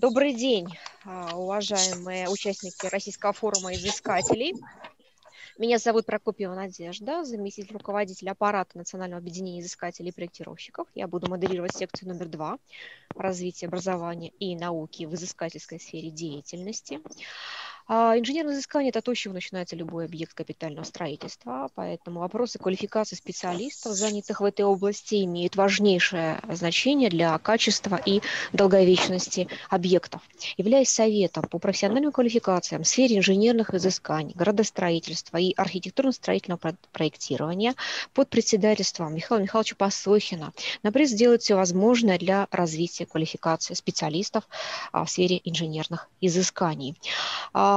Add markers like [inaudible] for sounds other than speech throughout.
Добрый день, а, уважаемые участники Российского форума изыскателей. Меня зовут Прокопьева Надежда, заместитель руководителя аппарата Национального объединения изыскателей и проектировщиков. Я буду модерировать секцию номер два «Развитие образования и науки в изыскательской сфере деятельности». А, инженерное изыскание – это то, с чего начинается любой объект капитального строительства, поэтому вопросы квалификации специалистов, занятых в этой области, имеют важнейшее значение для качества и долговечности объектов. Являясь советом по профессиональным квалификациям в сфере инженерных изысканий, градостроительства и архитектурно-строительного проектирования под председательством Михаила Михайловича Посохина, напресс делает все возможное для развития квалификации специалистов а, в сфере инженерных изысканий.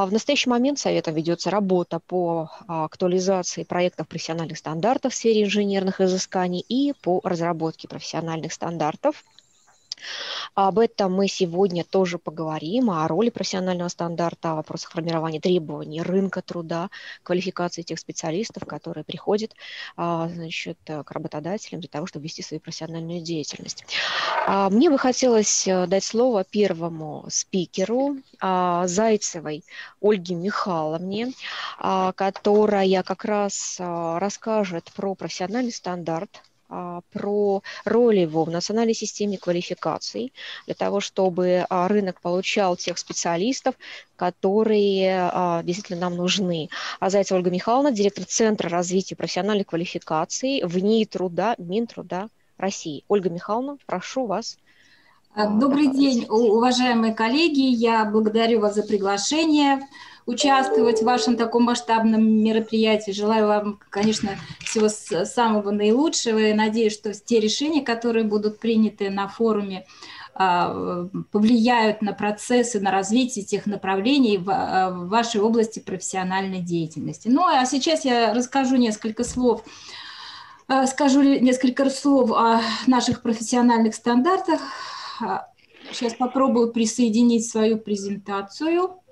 А, в настоящий момент Советом ведется работа по а, актуализации проектов профессиональных стандартов в сфере инженерных изысканий и по разработке профессиональных стандартов об этом мы сегодня тоже поговорим, о роли профессионального стандарта, о вопросах формирования требований рынка труда, квалификации тех специалистов, которые приходят а, значит, к работодателям для того, чтобы вести свою профессиональную деятельность. А, мне бы хотелось э, дать слово первому спикеру а, Зайцевой Ольге Михайловне, которая как раз расскажет про профессиональный стандарт про роль его в национальной системе квалификаций, для того, чтобы а, рынок получал тех специалистов, которые а, действительно нам нужны. А Зайцева Ольга Михайловна, директор Центра развития профессиональной квалификации в НИИ труда, Минтруда России. Ольга Михайловна, прошу вас. Добрый день, уважаемые коллеги. Я благодарю вас за приглашение участвовать в вашем таком масштабном мероприятии. Желаю вам, конечно, всего самого наилучшего и надеюсь, что те решения, которые будут приняты на форуме, а, повлияют на процессы, на развитие тех направлений а, в вашей области профессиональной деятельности. Ну, а сейчас я расскажу несколько слов а, скажу несколько слов о наших профессиональных стандартах. Сейчас попробую присоединить свою презентацию.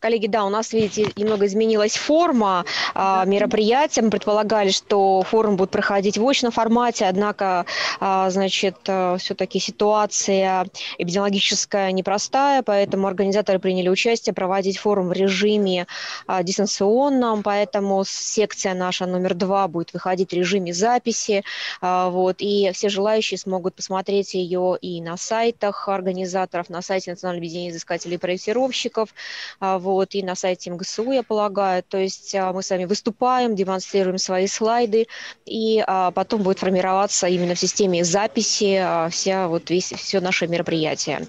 Коллеги, да, у нас, видите, немного изменилась форма а, мероприятия. Мы предполагали, что форум будет проходить в очном формате, однако, а, значит, а, все-таки ситуация эпидемиологическая непростая, поэтому организаторы приняли участие проводить форум в режиме а, дистанционном, поэтому секция наша номер два будет выходить в режиме записи, а, вот, и все желающие смогут посмотреть ее и на сайтах организаторов, на сайте Национального объединения изыскателей и проектировщиков, вот, и на сайте МГСУ, я полагаю. То есть а, мы с вами выступаем, демонстрируем свои слайды, и а, потом будет формироваться именно в системе записи вся, вот, весь, все наше мероприятие.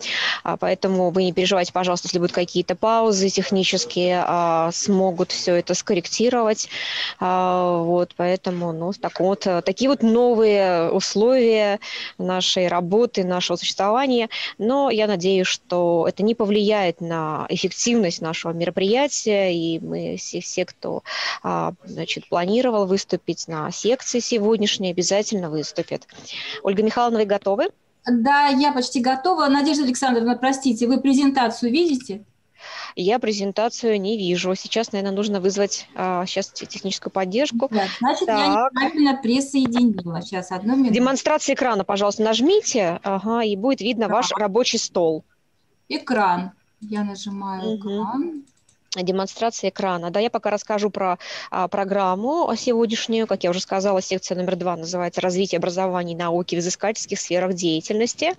Поэтому вы не переживайте, пожалуйста, если будут какие-то паузы технические, смогут все это скорректировать. Вот, поэтому, ну, так вот, такие вот новые условия нашей работы, нашего существования. Но я надеюсь, что это не повлияет на эффективность эффективность нашего мероприятия, и мы все, все кто а, значит, планировал выступить на секции сегодняшней, обязательно выступят. Ольга Михайловна, вы готовы? Да, я почти готова. Надежда Александровна, простите, вы презентацию видите? Я презентацию не вижу. Сейчас, наверное, нужно вызвать а, сейчас техническую поддержку. Да, значит, так. я неправильно присоединила. Сейчас, одну минуту. Демонстрация экрана, пожалуйста, нажмите, ага, и будет видно да. ваш рабочий стол. Экран. Я нажимаю угу. экран демонстрация экрана. Да, я пока расскажу про а, программу сегодняшнюю. Как я уже сказала, секция номер два называется «Развитие образования и науки в изыскательских сферах деятельности».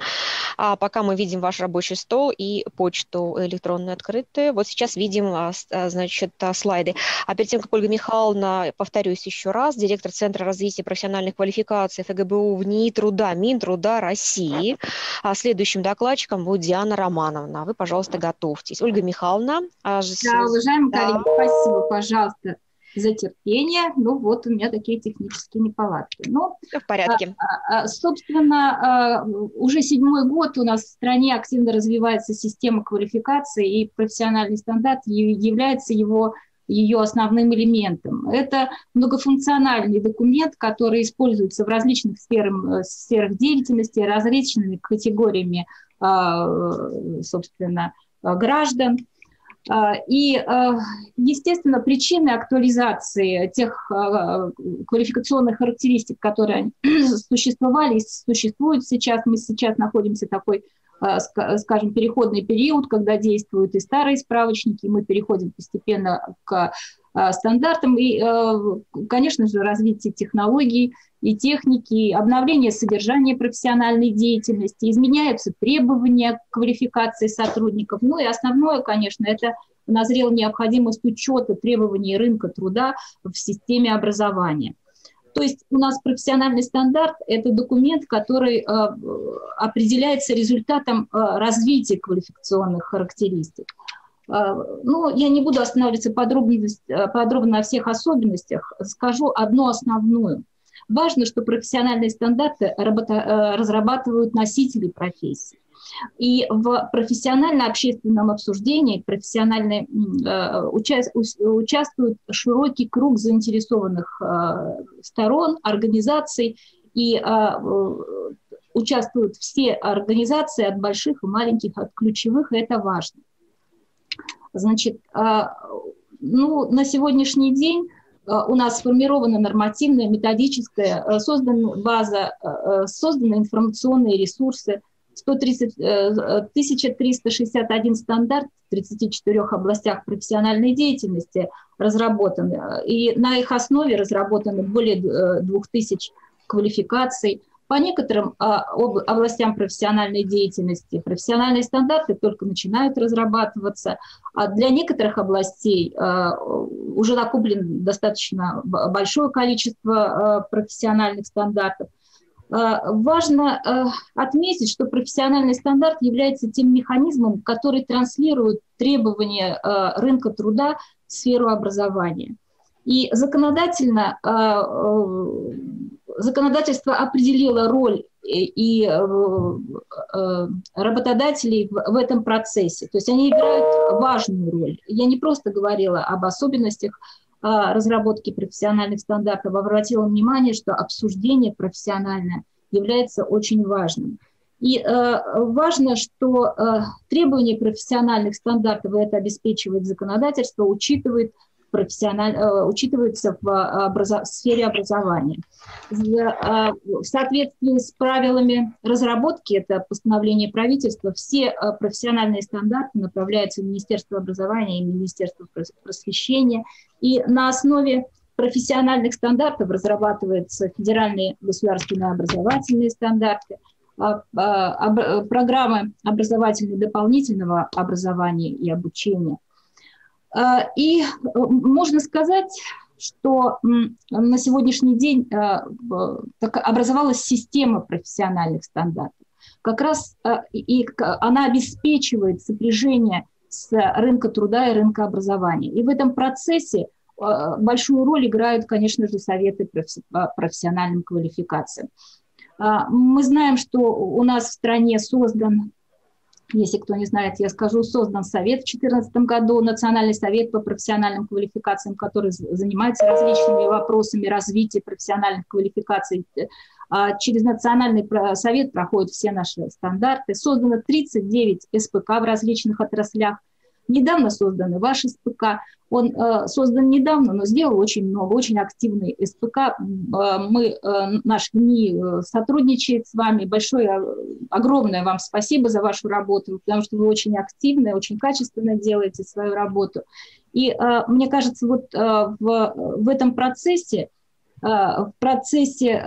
А, пока мы видим ваш рабочий стол и почту электронную открытую. Вот сейчас видим, а, а значит, а, слайды. А перед тем, как Ольга Михайловна, повторюсь еще раз, директор Центра развития профессиональных квалификаций ФГБУ в НИИ труда, Минтруда России. А следующим докладчиком будет Диана Романовна. Вы, пожалуйста, готовьтесь. Ольга Михайловна. А, да, уважаемые коллеги, спасибо, пожалуйста, за терпение. Ну вот у меня такие технические неполадки. Ну, в порядке. А, а, собственно, а, уже седьмой год у нас в стране активно развивается система квалификации, и профессиональный стандарт является его ее основным элементом. Это многофункциональный документ, который используется в различных сферах, сферах деятельности, различными категориями, собственно, граждан. И, естественно, причины актуализации тех квалификационных характеристик, которые [clears throat] существовали и существуют сейчас, мы сейчас находимся в такой скажем, переходный период, когда действуют и старые справочники, мы переходим постепенно к стандартам. И, э, конечно же, развитие технологий и техники, обновление содержания профессиональной деятельности, изменяются требования к квалификации сотрудников. Ну и основное, конечно, это назрела необходимость учета требований рынка труда в системе образования. То есть у нас профессиональный стандарт – это документ, который э, определяется результатом э, развития квалификационных характеристик. А, ну, я не буду останавливаться э, подробно на всех особенностях, скажу одну основную. Важно, что профессиональные стандарты э, разрабатывают носители профессии. И в профессионально-общественном обсуждении профессионально э, участвует широкий круг заинтересованных сторон, организаций, и участвуют все организации от больших и маленьких, от ключевых, и это важно. Значит, а, ну, на сегодняшний день а, у нас сформирована нормативная, методическая, а, создана база, созданы информационные ресурсы, 130, 1361 стандарт в 34 областях профессиональной деятельности разработаны, и на их основе разработаны более 2000 квалификаций. По некоторым а, областям профессиональной деятельности профессиональные стандарты только начинают разрабатываться, а для некоторых областей а, уже накоплено достаточно большое количество а, профессиональных стандартов. Важно отметить, что профессиональный стандарт является тем механизмом, который транслирует требования рынка труда в сферу образования. И законодательно законодательство определило роль и э, э, работодателей в этом процессе. То есть они играют важную роль. Я не просто говорила об особенностях а, разработки профессиональных стандартов, а обратила внимание, что обсуждение профессиональное является очень важным. И э, важно, что э, требования профессиональных стандартов, и это обеспечивает законодательство, учитывает профессиональ... Э, учитываются в, э, образо... в сфере образования. Э, в соответствии с правилами разработки, это постановление правительства, все профессиональные стандарты направляются в Министерство образования и Министерство просвещения. И на основе профессиональных стандартов разрабатываются федеральные государственные образовательные стандарты, программы образовательно-дополнительного образования и обучения – а, и э, можно сказать, что на сегодняшний день э, образовалась система профессиональных стандартов. Как раз э, и она обеспечивает сопряжение с рынка труда и рынка образования. И в этом процессе большую роль играют, конечно же, советы по профессиональным квалификациям. Мы знаем, что у нас в стране создан если кто не знает, я скажу, создан совет в 2014 году, Национальный совет по профессиональным квалификациям, который занимается различными вопросами развития профессиональных квалификаций. А через Национальный совет проходят все наши стандарты. Создано 39 СПК в различных отраслях. Недавно созданы ваш СПК. Он э, создан недавно, но сделал очень много, очень активный СПК. Э, мы, э, наш НИИ э, сотрудничает с вами. Большое, э, огромное вам спасибо за вашу работу, потому что вы очень активны, очень качественно делаете свою работу. И э, мне кажется, вот э, в, в этом процессе, э, в процессе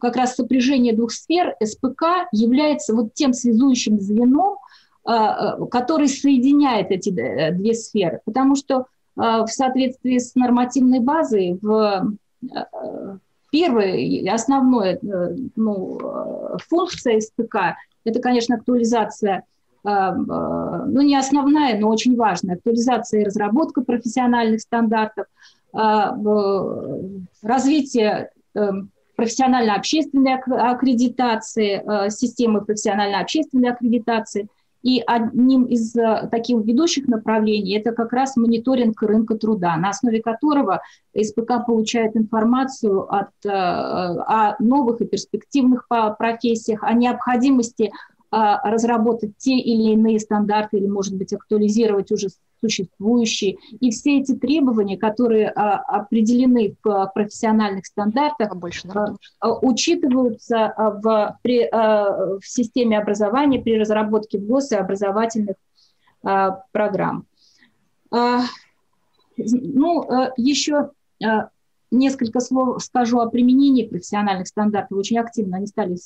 как раз сопряжения двух сфер СПК является вот тем связующим звеном, который соединяет эти э, две сферы. Потому что а, в соответствии с нормативной базой в первая, основная ну, функция СПК – это, конечно, актуализация, ну, не основная, но очень важная, актуализация и разработка профессиональных стандартов, развитие профессионально-общественной аккредитации, системы профессионально-общественной аккредитации – и одним из э, таких ведущих направлений это как раз мониторинг рынка труда, на основе которого СПК получает информацию от, э, о новых и перспективных профессиях, о необходимости разработать те или иные стандарты или, может быть, актуализировать уже существующие. И все эти требования, которые определены в профессиональных стандартах, учитываются в, при, в системе образования при разработке в ГОС и образовательных программ. Ну, еще несколько слов скажу о применении профессиональных стандартов. Очень активно они стали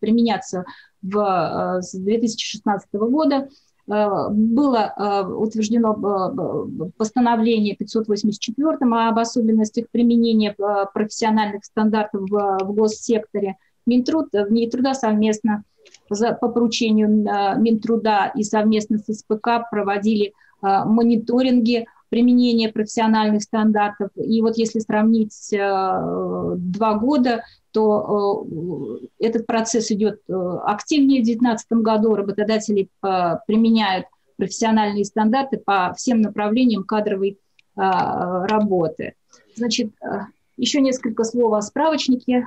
применяться в, с 2016 года. Было утверждено постановление 584 об особенностях применения профессиональных стандартов в, госсекторе. Минтруд, в ней труда совместно за, по поручению Минтруда и совместно с СПК проводили мониторинги применения профессиональных стандартов. И вот если сравнить э, два года, то э, этот процесс идет э, активнее в 2019 году. Работодатели применяют профессиональные стандарты по всем направлениям кадровой работы. Значит, еще несколько слов о справочнике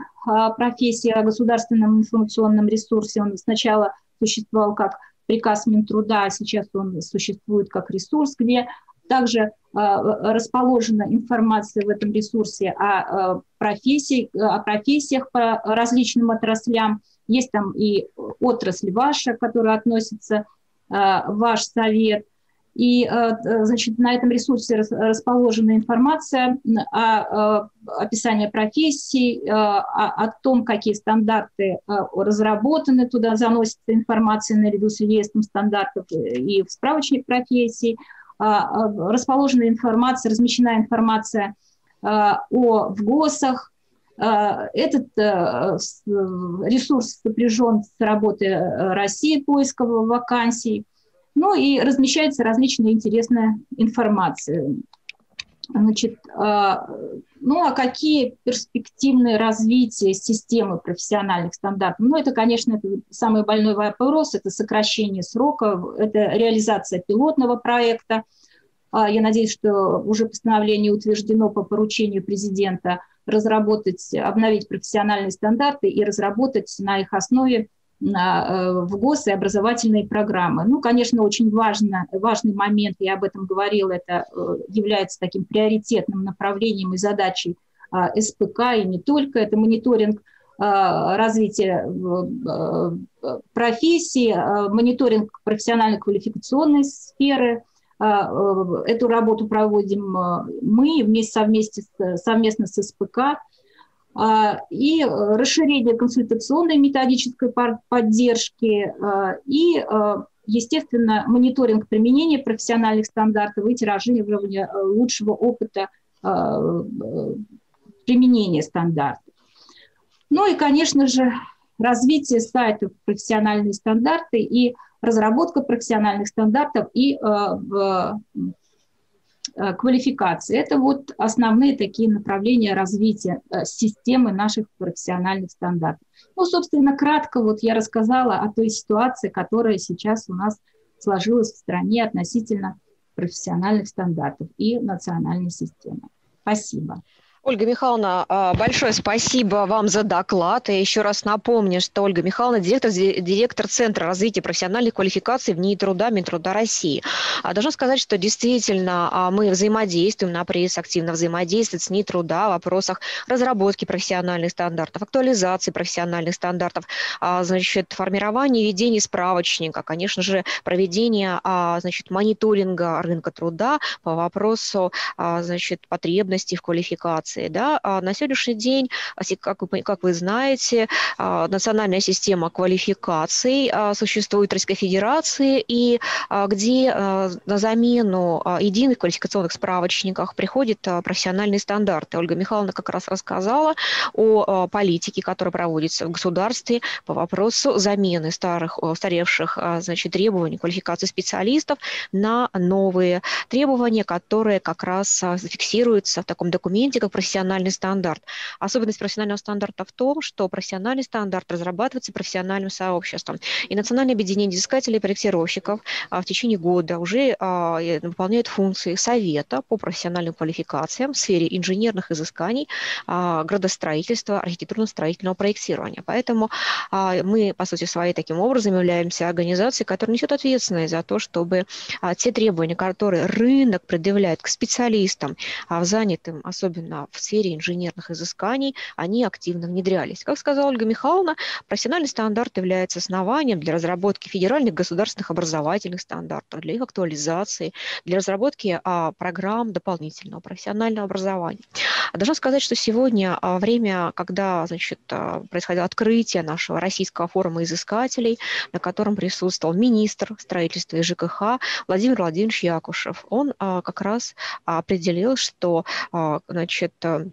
профессии, о государственном информационном ресурсе. Он сначала существовал как приказ Минтруда, а сейчас он существует как ресурс, где также а, расположена информация в этом ресурсе о, а, профессии, о профессиях по различным отраслям. Есть там и отрасль ваша, которая относится а, ваш совет. И, значит, на этом ресурсе расположена информация о описании профессий, о, том, какие стандарты разработаны. Туда заносится информация наряду с реестром стандартов и в справочник профессий, а, расположена информация, размещена информация а, о ВГОСах. Этот э, ресурс сопряжен с работой э, России поиска вакансий. Ну и размещается различная интересная информация. Значит, а, ну а какие перспективные развития системы профессиональных стандартов? Ну это, конечно, это самый больной вопрос, это сокращение срока, это реализация пилотного проекта. А, я надеюсь, что уже постановление утверждено по поручению президента разработать, обновить профессиональные стандарты и разработать на их основе в ГОС и образовательные программы. Ну, конечно, очень важно, важный момент, я об этом говорила, это э, является таким приоритетным направлением и задачей э, СПК, и не только, это мониторинг развития профессии, мониторинг профессиональной квалификационной сферы. Эту работу проводим мы вместе совместе, совместно с СПК. А, и расширение консультационной методической поддержки а, и, а, естественно, мониторинг применения профессиональных стандартов и тиражирование лучшего опыта применения стандартов. Ну и, конечно же, развитие сайтов профессиональные стандарты и разработка профессиональных стандартов и Э, квалификации. Это вот основные такие направления развития э, системы наших профессиональных стандартов. Ну, собственно, кратко вот я рассказала о той ситуации, которая сейчас у нас сложилась в стране относительно профессиональных стандартов и национальной системы. Спасибо. Ольга Михайловна, а, большое спасибо вам за доклад. И еще раз напомню, что Ольга Михайловна директор, директор Центра развития профессиональных квалификаций в НИИ труда Минтруда России. А должна сказать, что действительно а, мы взаимодействуем, на пресс активно взаимодействует с НИИ труда в вопросах разработки профессиональных стандартов, актуализации профессиональных стандартов, значит, формирования и ведения справочника, конечно же, проведения значит, мониторинга рынка труда по вопросу значит, потребностей в квалификации информации. Да? А на сегодняшний день, а как вы, как вы знаете, а, национальная система квалификаций а, существует в Российской Федерации, и где на замену единых квалификационных справочниках приходят профессиональные стандарты. Ольга Михайловна как раз рассказала о политике, которая проводится в государстве по вопросу замены старых, устаревших значит, требований квалификации специалистов на новые требования, которые как раз фиксируются в таком документе, как профессиональный стандарт. Особенность профессионального стандарта в том, что профессиональный стандарт разрабатывается профессиональным сообществом. И Национальное объединение изыскателей и проектировщиков а, в течение года уже а, выполняет функции совета по профессиональным квалификациям в сфере инженерных изысканий, а, градостроительства, архитектурно-строительного проектирования. Поэтому мы, по сути своей, таким образом являемся организацией, которая несет ответственность за то, чтобы те требования, которые рынок предъявляет к специалистам, занятым особенно в сфере инженерных изысканий, они активно внедрялись. Как сказала Ольга Михайловна, профессиональный стандарт является основанием для разработки федеральных государственных образовательных стандартов, для их актуализации, для разработки а, программ дополнительного профессионального образования. Должна сказать, что сегодня а, время, когда значит, а, происходило открытие нашего российского форума изыскателей, на котором присутствовал министр строительства и ЖКХ Владимир Владимирович Якушев, он а, как раз определил, что значит, что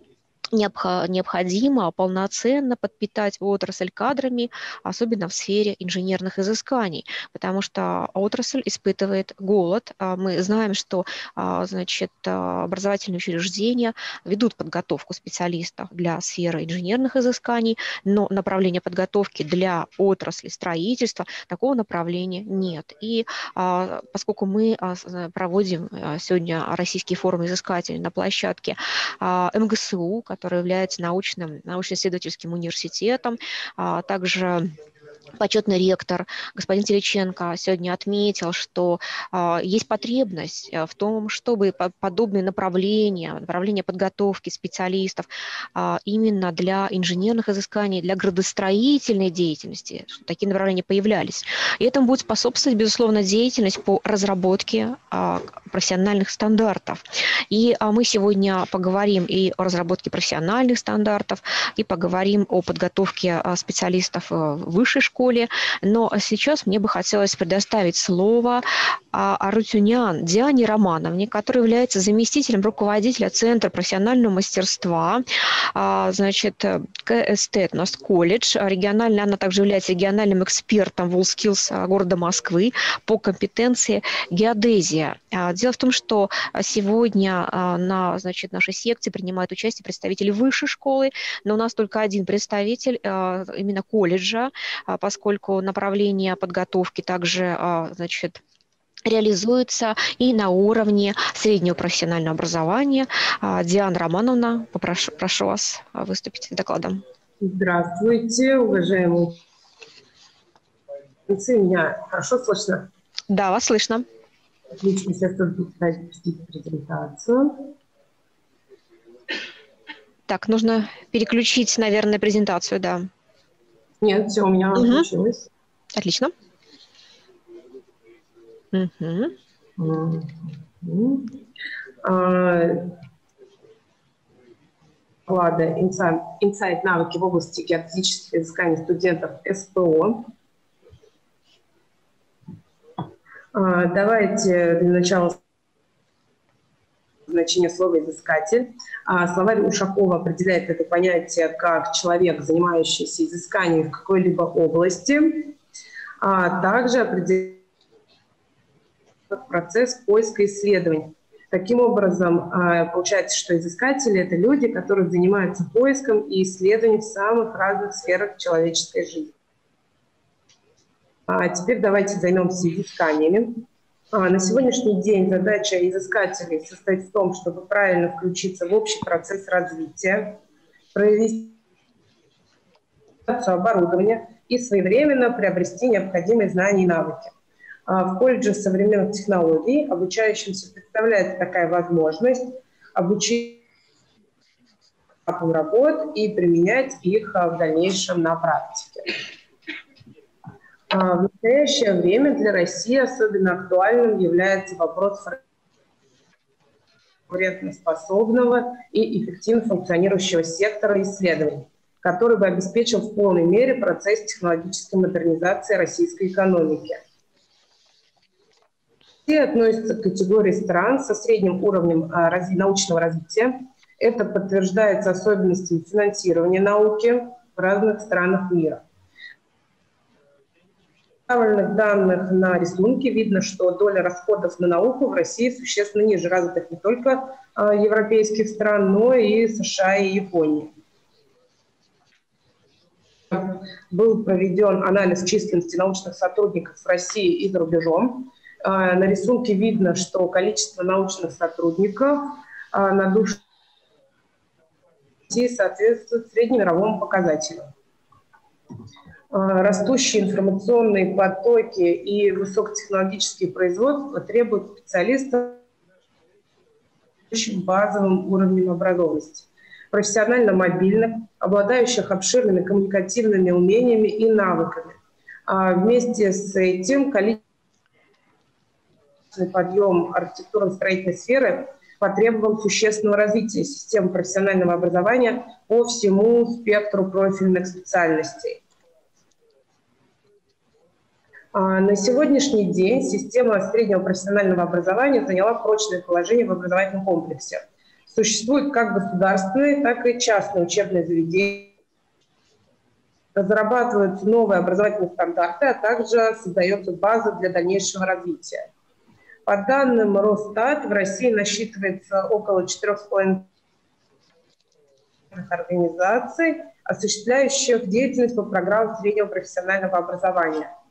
необходимо полноценно подпитать отрасль кадрами, особенно в сфере инженерных изысканий, потому что отрасль испытывает голод. А мы знаем, что а, значит, образовательные учреждения ведут подготовку специалистов для сферы инженерных изысканий, но направления подготовки для отрасли строительства такого направления нет. И а, поскольку мы проводим сегодня российский форум изыскателей на площадке МГСУ, который является научным, научно-исследовательским университетом, а также почетный ректор господин Телеченко сегодня отметил, что э, есть потребность э, в том, чтобы по подобные направления, направления подготовки специалистов э, именно для инженерных изысканий, для градостроительной деятельности, такие направления появлялись. И этому будет способствовать, безусловно, деятельность по разработке э, профессиональных стандартов. И э, мы сегодня поговорим и о разработке профессиональных стандартов, и поговорим о подготовке э, специалистов э, высшей школы, школе. Но сейчас мне бы хотелось предоставить слово а, Арутюнян Диане Романовне, которая является заместителем руководителя Центра профессионального мастерства, а, значит, КСТ, колледж, региональный, она также является региональным экспертом WorldSkills города Москвы по компетенции геодезия. А, дело в том, что сегодня на значит, нашей секции принимают участие представители высшей школы, но у нас только один представитель именно колледжа, поскольку направление подготовки также, а, значит, реализуется и на уровне среднего профессионального образования. А, Диана Романовна, попрошу, прошу вас выступить с докладом. Здравствуйте, уважаемые меня хорошо слышно? Да, вас слышно. Отлично, сейчас буду презентацию. Так, нужно переключить, наверное, презентацию, да. Нет, все, у меня угу. получилось. Отлично. Угу. Угу. А, инсайт, инсайт навыки в области геодезических изысканий студентов СПО. А, давайте для начала значение слова «изыскатель». А словарь Ушакова определяет это понятие как человек, занимающийся изысканием в какой-либо области, а также определяет процесс поиска исследований. Таким образом, а, получается, что изыскатели – это люди, которые занимаются поиском и исследованием в самых разных сферах человеческой жизни. А теперь давайте займемся изысканиями. А, на сегодняшний день задача изыскателей состоит в том, чтобы правильно включиться в общий процесс развития, провести оборудования и своевременно приобрести необходимые знания и навыки. А, в колледже современных технологий обучающимся представляется такая возможность обучить работ и применять их а, в дальнейшем на практике. А в настоящее время для России особенно актуальным является вопрос конкурентоспособного и эффективно функционирующего сектора исследований, который бы обеспечил в полной мере процесс технологической модернизации российской экономики. Все относятся к категории стран со средним уровнем а, научного развития. Это подтверждается особенностями финансирования науки в разных странах мира – представленных данных на рисунке видно, что доля расходов на науку в России существенно ниже развитых не только а, европейских стран, но и США и Японии. Был проведен анализ численности научных сотрудников в России и за рубежом. А, на рисунке видно, что количество научных сотрудников а, на душу соответствует среднемировому показателю. А, растущие информационные потоки и высокотехнологические производства требуют специалистов с базовым уровнем образованности, профессионально мобильных, обладающих обширными коммуникативными умениями и навыками. А вместе с этим количество подъем архитектурно-строительной сферы потребовал существенного развития системы профессионального образования по всему спектру профильных специальностей. А, на сегодняшний день система среднего профессионального образования заняла прочное положение в образовательном комплексе. Существуют как государственные, так и частные учебные заведения. Разрабатываются новые образовательные стандарты, а также создается база для дальнейшего развития. По данным Росстат, в России насчитывается около 4,5 организаций, осуществляющих деятельность по программам среднего профессионального образования –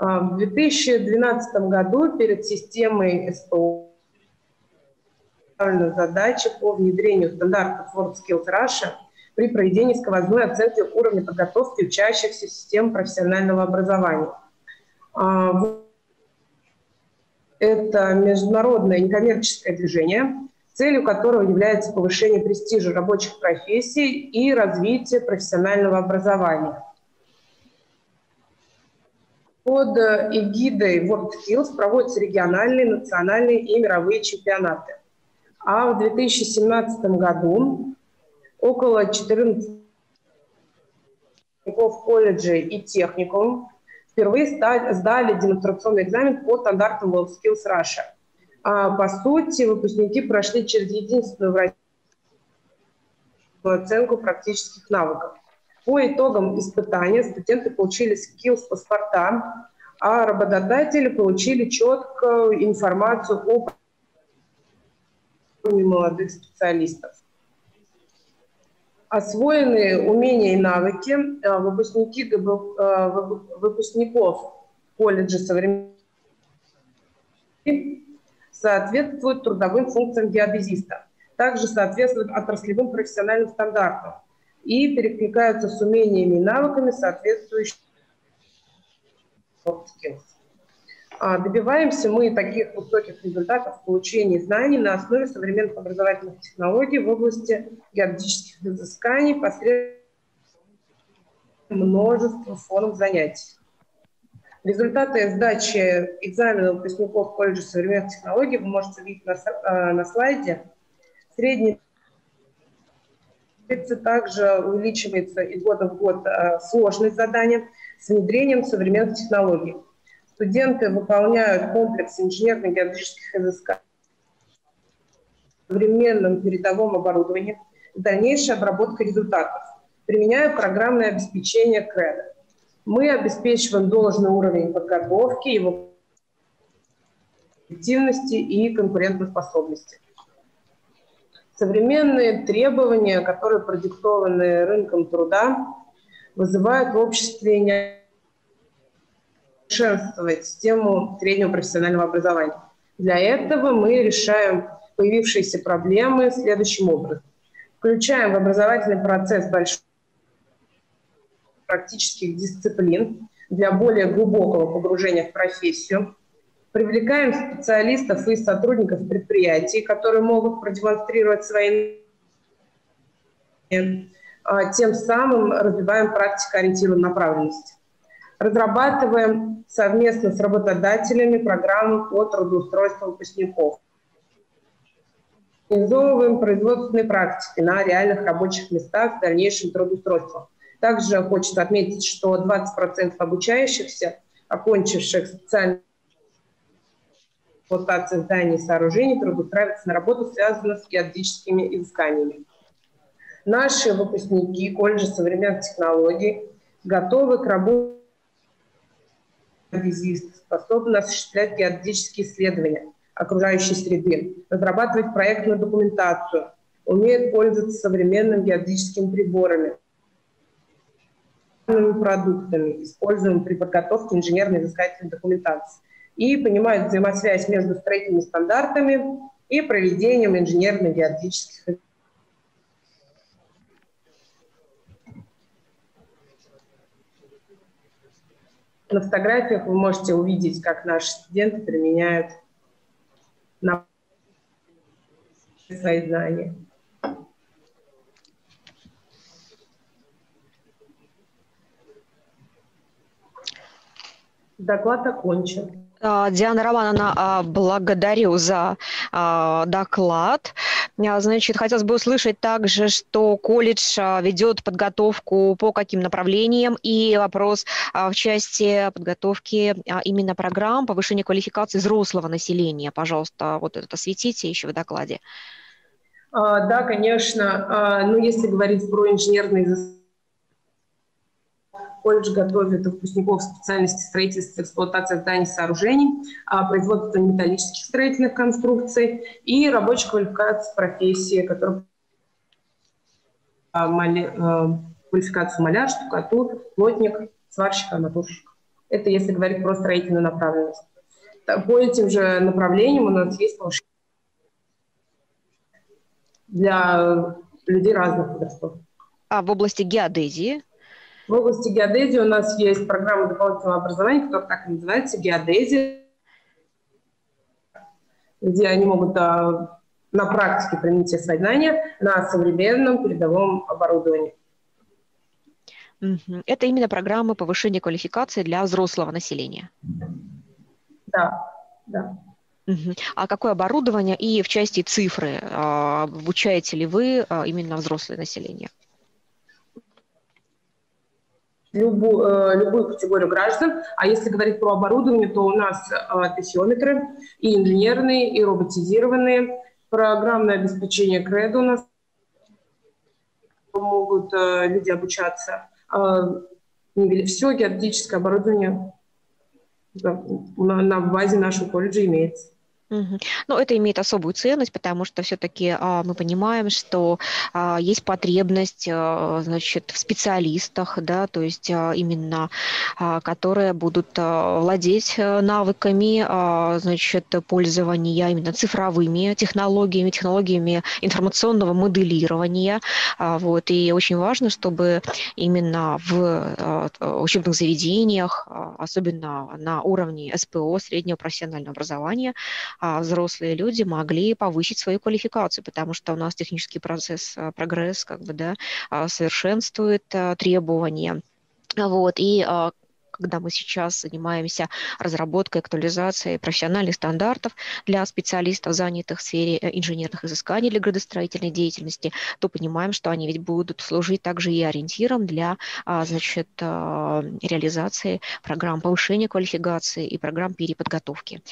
в 2012 году перед системой СПО задача по внедрению стандартов WorldSkills Russia при проведении сквозной оценки уровня подготовки учащихся систем профессионального образования. А, это международное некоммерческое движение, целью которого является повышение престижа рабочих профессий и развитие профессионального образования – под эгидой WorldSkills проводятся региональные, национальные и мировые чемпионаты. А в 2017 году около 14 колледжей и техникум впервые сдали демонстрационный экзамен по стандартам WorldSkills Russia. А, по сути, выпускники прошли через единственную оценку практических навыков. По итогам испытания студенты получили skills паспорта, а работодатели получили четкую информацию о молодых специалистов. Освоенные умения и навыки э, выпускники, э, выпускников колледжа современных соответствуют трудовым функциям геодезиста, также соответствуют отраслевым профессиональным стандартам – и перекликаются с умениями и навыками соответствующих skills. А добиваемся мы таких высоких результатов в получении знаний на основе современных образовательных технологий в области геодезических изысканий посредством множества форм занятий. Результаты сдачи экзамена выпускников колледжа современных технологий вы можете видеть на, а, на слайде. Средний также увеличивается из года в год э, сложность задания с внедрением современных технологий. Студенты выполняют комплекс инженерно-геологических изысканий в современном передовом оборудовании с дальнейшей результатов, применяя программное обеспечение CRED. Мы обеспечиваем должный уровень подготовки, его эффективности и конкурентоспособности. Современные требования, которые продиктованы рынком труда, вызывают в обществе совершенствовать систему среднего профессионального образования. Для этого мы решаем появившиеся проблемы следующим образом. Включаем в образовательный процесс большой практических дисциплин для более глубокого погружения в профессию, Привлекаем специалистов и сотрудников предприятий, которые могут продемонстрировать свои а, тем самым развиваем практикоориентированную направленность. Разрабатываем совместно с работодателями программы по трудоустройству выпускников. Организовываем производственные практики на реальных рабочих местах с дальнейшим трудоустройством. Также хочется отметить, что 20% обучающихся, окончивших специальные эксплуатации зданий и сооружений трудоустраиваться на работу, связанную с геодезическими изысканиями. Наши выпускники колледжа современных технологий готовы к работе способны осуществлять геодезические исследования окружающей среды, разрабатывать проектную документацию, умеют пользоваться современными геодезическими приборами, продуктами, используемыми при подготовке инженерной изыскательной документации, и понимают взаимосвязь между строительными стандартами и проведением инженерно-геодезических На фотографиях вы можете увидеть, как наши студенты применяют на свои знания. Доклад окончен. А, Диана Романовна, а, благодарю за а, доклад. Значит, хотелось бы услышать также, что колледж ведет подготовку по каким направлениям и вопрос в части подготовки именно программ повышения квалификации взрослого населения. Пожалуйста, вот это осветите еще в докладе. Да, конечно. Ну, если говорить про инженерные колледж готовит выпускников специальности строительства и эксплуатации зданий и сооружений, а, производства металлических строительных конструкций и рабочей квалификации профессии, которая а, э, квалификацию маляр, штукатур, плотник, сварщик, арматурщик. Это если говорить про строительную направленность. По этим же направлениям у нас есть для людей разных возрастов. А в области геодезии? В области геодезии у нас есть программа дополнительного образования, которая так и называется «Геодезия», где они могут а, на практике применить свои знания на современном передовом оборудовании. Это именно программа повышения квалификации для взрослого населения? Да, да. А какое оборудование и в части цифры а, обучаете ли вы а, именно взрослое население? Любую, э, любую категорию граждан. А если говорить про оборудование, то у нас э, тесиометры и инженерные, и роботизированные. Программное обеспечение КРЭД у нас могут э, люди обучаться. Все геодезическое оборудование на базе нашего колледжа имеется. Ну, это имеет особую ценность, потому что все-таки а, мы понимаем, что а, есть потребность, а, значит, в специалистах, да, то есть а, именно, а, которые будут а, владеть а, навыками, а, значит, пользования именно цифровыми технологиями, технологиями информационного моделирования, а, вот, и очень важно, чтобы именно в а, учебных заведениях, а, особенно на уровне СПО, среднего профессионального образования, взрослые люди могли повысить свою квалификацию, потому что у нас технический процесс, а, прогресс, как бы, да, а, совершенствует требования. Вот, и когда мы сейчас занимаемся разработкой, актуализацией профессиональных стандартов для специалистов, занятых в сфере э, инженерных изысканий для градостроительной деятельности, то понимаем, что они ведь будут служить также и ориентиром для а, значит, а, реализации программ повышения квалификации и программ переподготовки.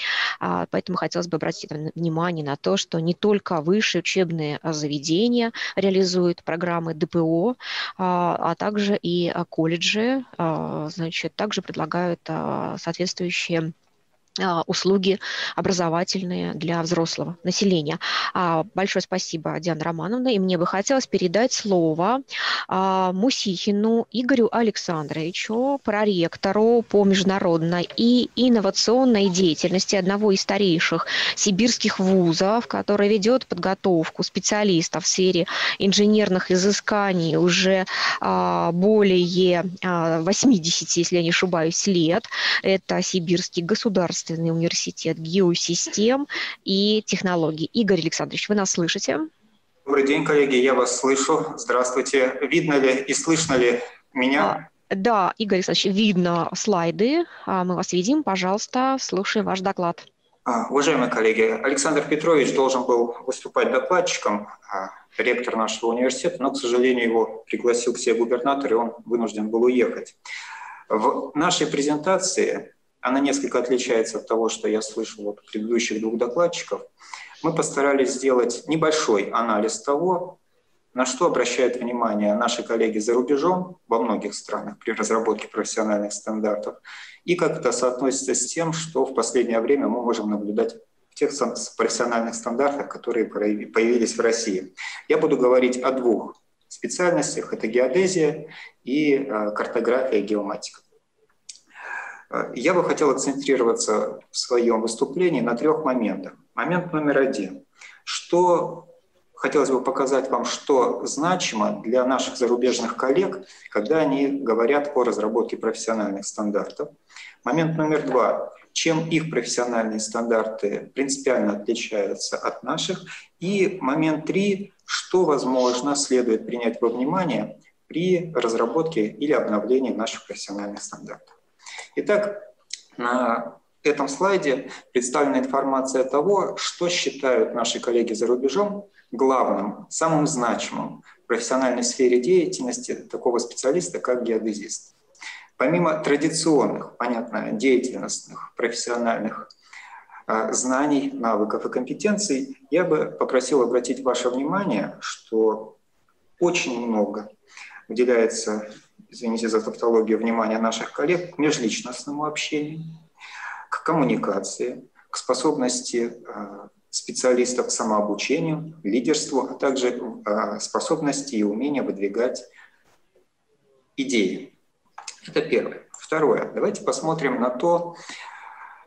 А, поэтому хотелось бы обратить внимание на то, что не только высшие учебные заведения реализуют программы ДПО, а также и колледжи, значит, также также предлагают а, соответствующие услуги образовательные для взрослого населения. А, большое спасибо, Диана Романовна. И мне бы хотелось передать слово а, Мусихину Игорю Александровичу, проректору по международной и инновационной деятельности одного из старейших сибирских вузов, который ведет подготовку специалистов в сфере инженерных изысканий уже более 80, если я не ошибаюсь, лет. Это Сибирский государственный государственный университет геосистем и технологий. Игорь Александрович, вы нас слышите? Добрый день, коллеги, я вас слышу. Здравствуйте. Видно ли и слышно ли меня? А, да, Игорь Александрович, видно слайды. А, мы вас видим. Пожалуйста, слушаем ваш доклад. А, уважаемые коллеги, Александр Петрович должен был выступать докладчиком, ректор нашего университета, но, к сожалению, его пригласил к себе губернатор, и он вынужден был уехать. В нашей презентации она несколько отличается от того, что я слышал от предыдущих двух докладчиков. Мы постарались сделать небольшой анализ того, на что обращают внимание наши коллеги за рубежом во многих странах при разработке профессиональных стандартов, и как это соотносится с тем, что в последнее время мы можем наблюдать в тех профессиональных стандартах, которые появились в России. Я буду говорить о двух специальностях. Это геодезия и э, картография геоматика. Э, я бы хотел акцентрироваться в своем выступлении на трех моментах. Момент номер один. Что хотелось бы показать вам, что значимо для наших зарубежных коллег, когда они говорят о разработке профессиональных стандартов. Момент номер два. Чем их профессиональные стандарты принципиально отличаются от наших. И момент три. Что, возможно, следует принять во внимание при разработке или обновлении наших профессиональных стандартов. Итак, на этом слайде представлена информация того, что считают наши коллеги за рубежом главным, самым значимым в профессиональной сфере деятельности такого специалиста, как геодезист. Помимо традиционных, понятно, деятельностных, профессиональных а, знаний, навыков и компетенций, я бы попросил обратить ваше внимание, что очень много уделяется, извините за тавтологию, внимания наших коллег к межличностному общению, к коммуникации, к способности а, специалистов к самообучению, лидерству, а также а, способности и умения выдвигать идеи. Это первое. Второе. Давайте посмотрим на то,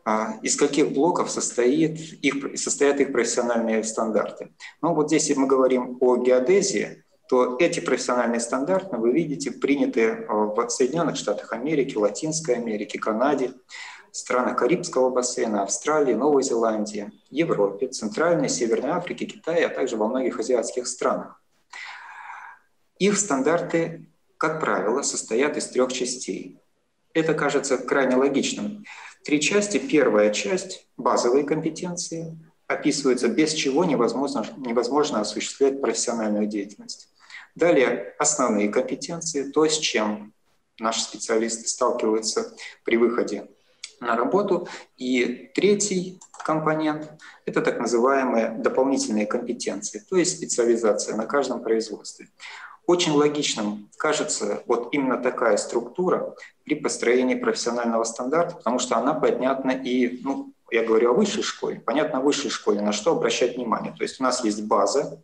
а, из каких блоков состоит их, состоят их профессиональные стандарты. Ну вот здесь, мы говорим о геодезии, то эти профессиональные стандарты, вы видите, приняты в Соединенных Штатах Америки, Латинской Америке, Канаде странах Карибского бассейна, Австралии, Новой Зеландии, Европе, Центральной, Северной Африке, Китае, а также во многих азиатских странах. Их стандарты, как правило, состоят из трех частей. Это кажется крайне логичным. Три части. Первая часть – базовые компетенции, описываются, без чего невозможно, невозможно осуществлять профессиональную деятельность. Далее основные компетенции, то, с чем наши специалисты сталкиваются при выходе на работу. И третий компонент – это так называемые дополнительные компетенции, то есть специализация на каждом производстве. Очень логичным кажется вот именно такая структура при построении профессионального стандарта, потому что она понятна и, ну, я говорю о высшей школе, понятно о высшей школе, на что обращать внимание. То есть у нас есть база,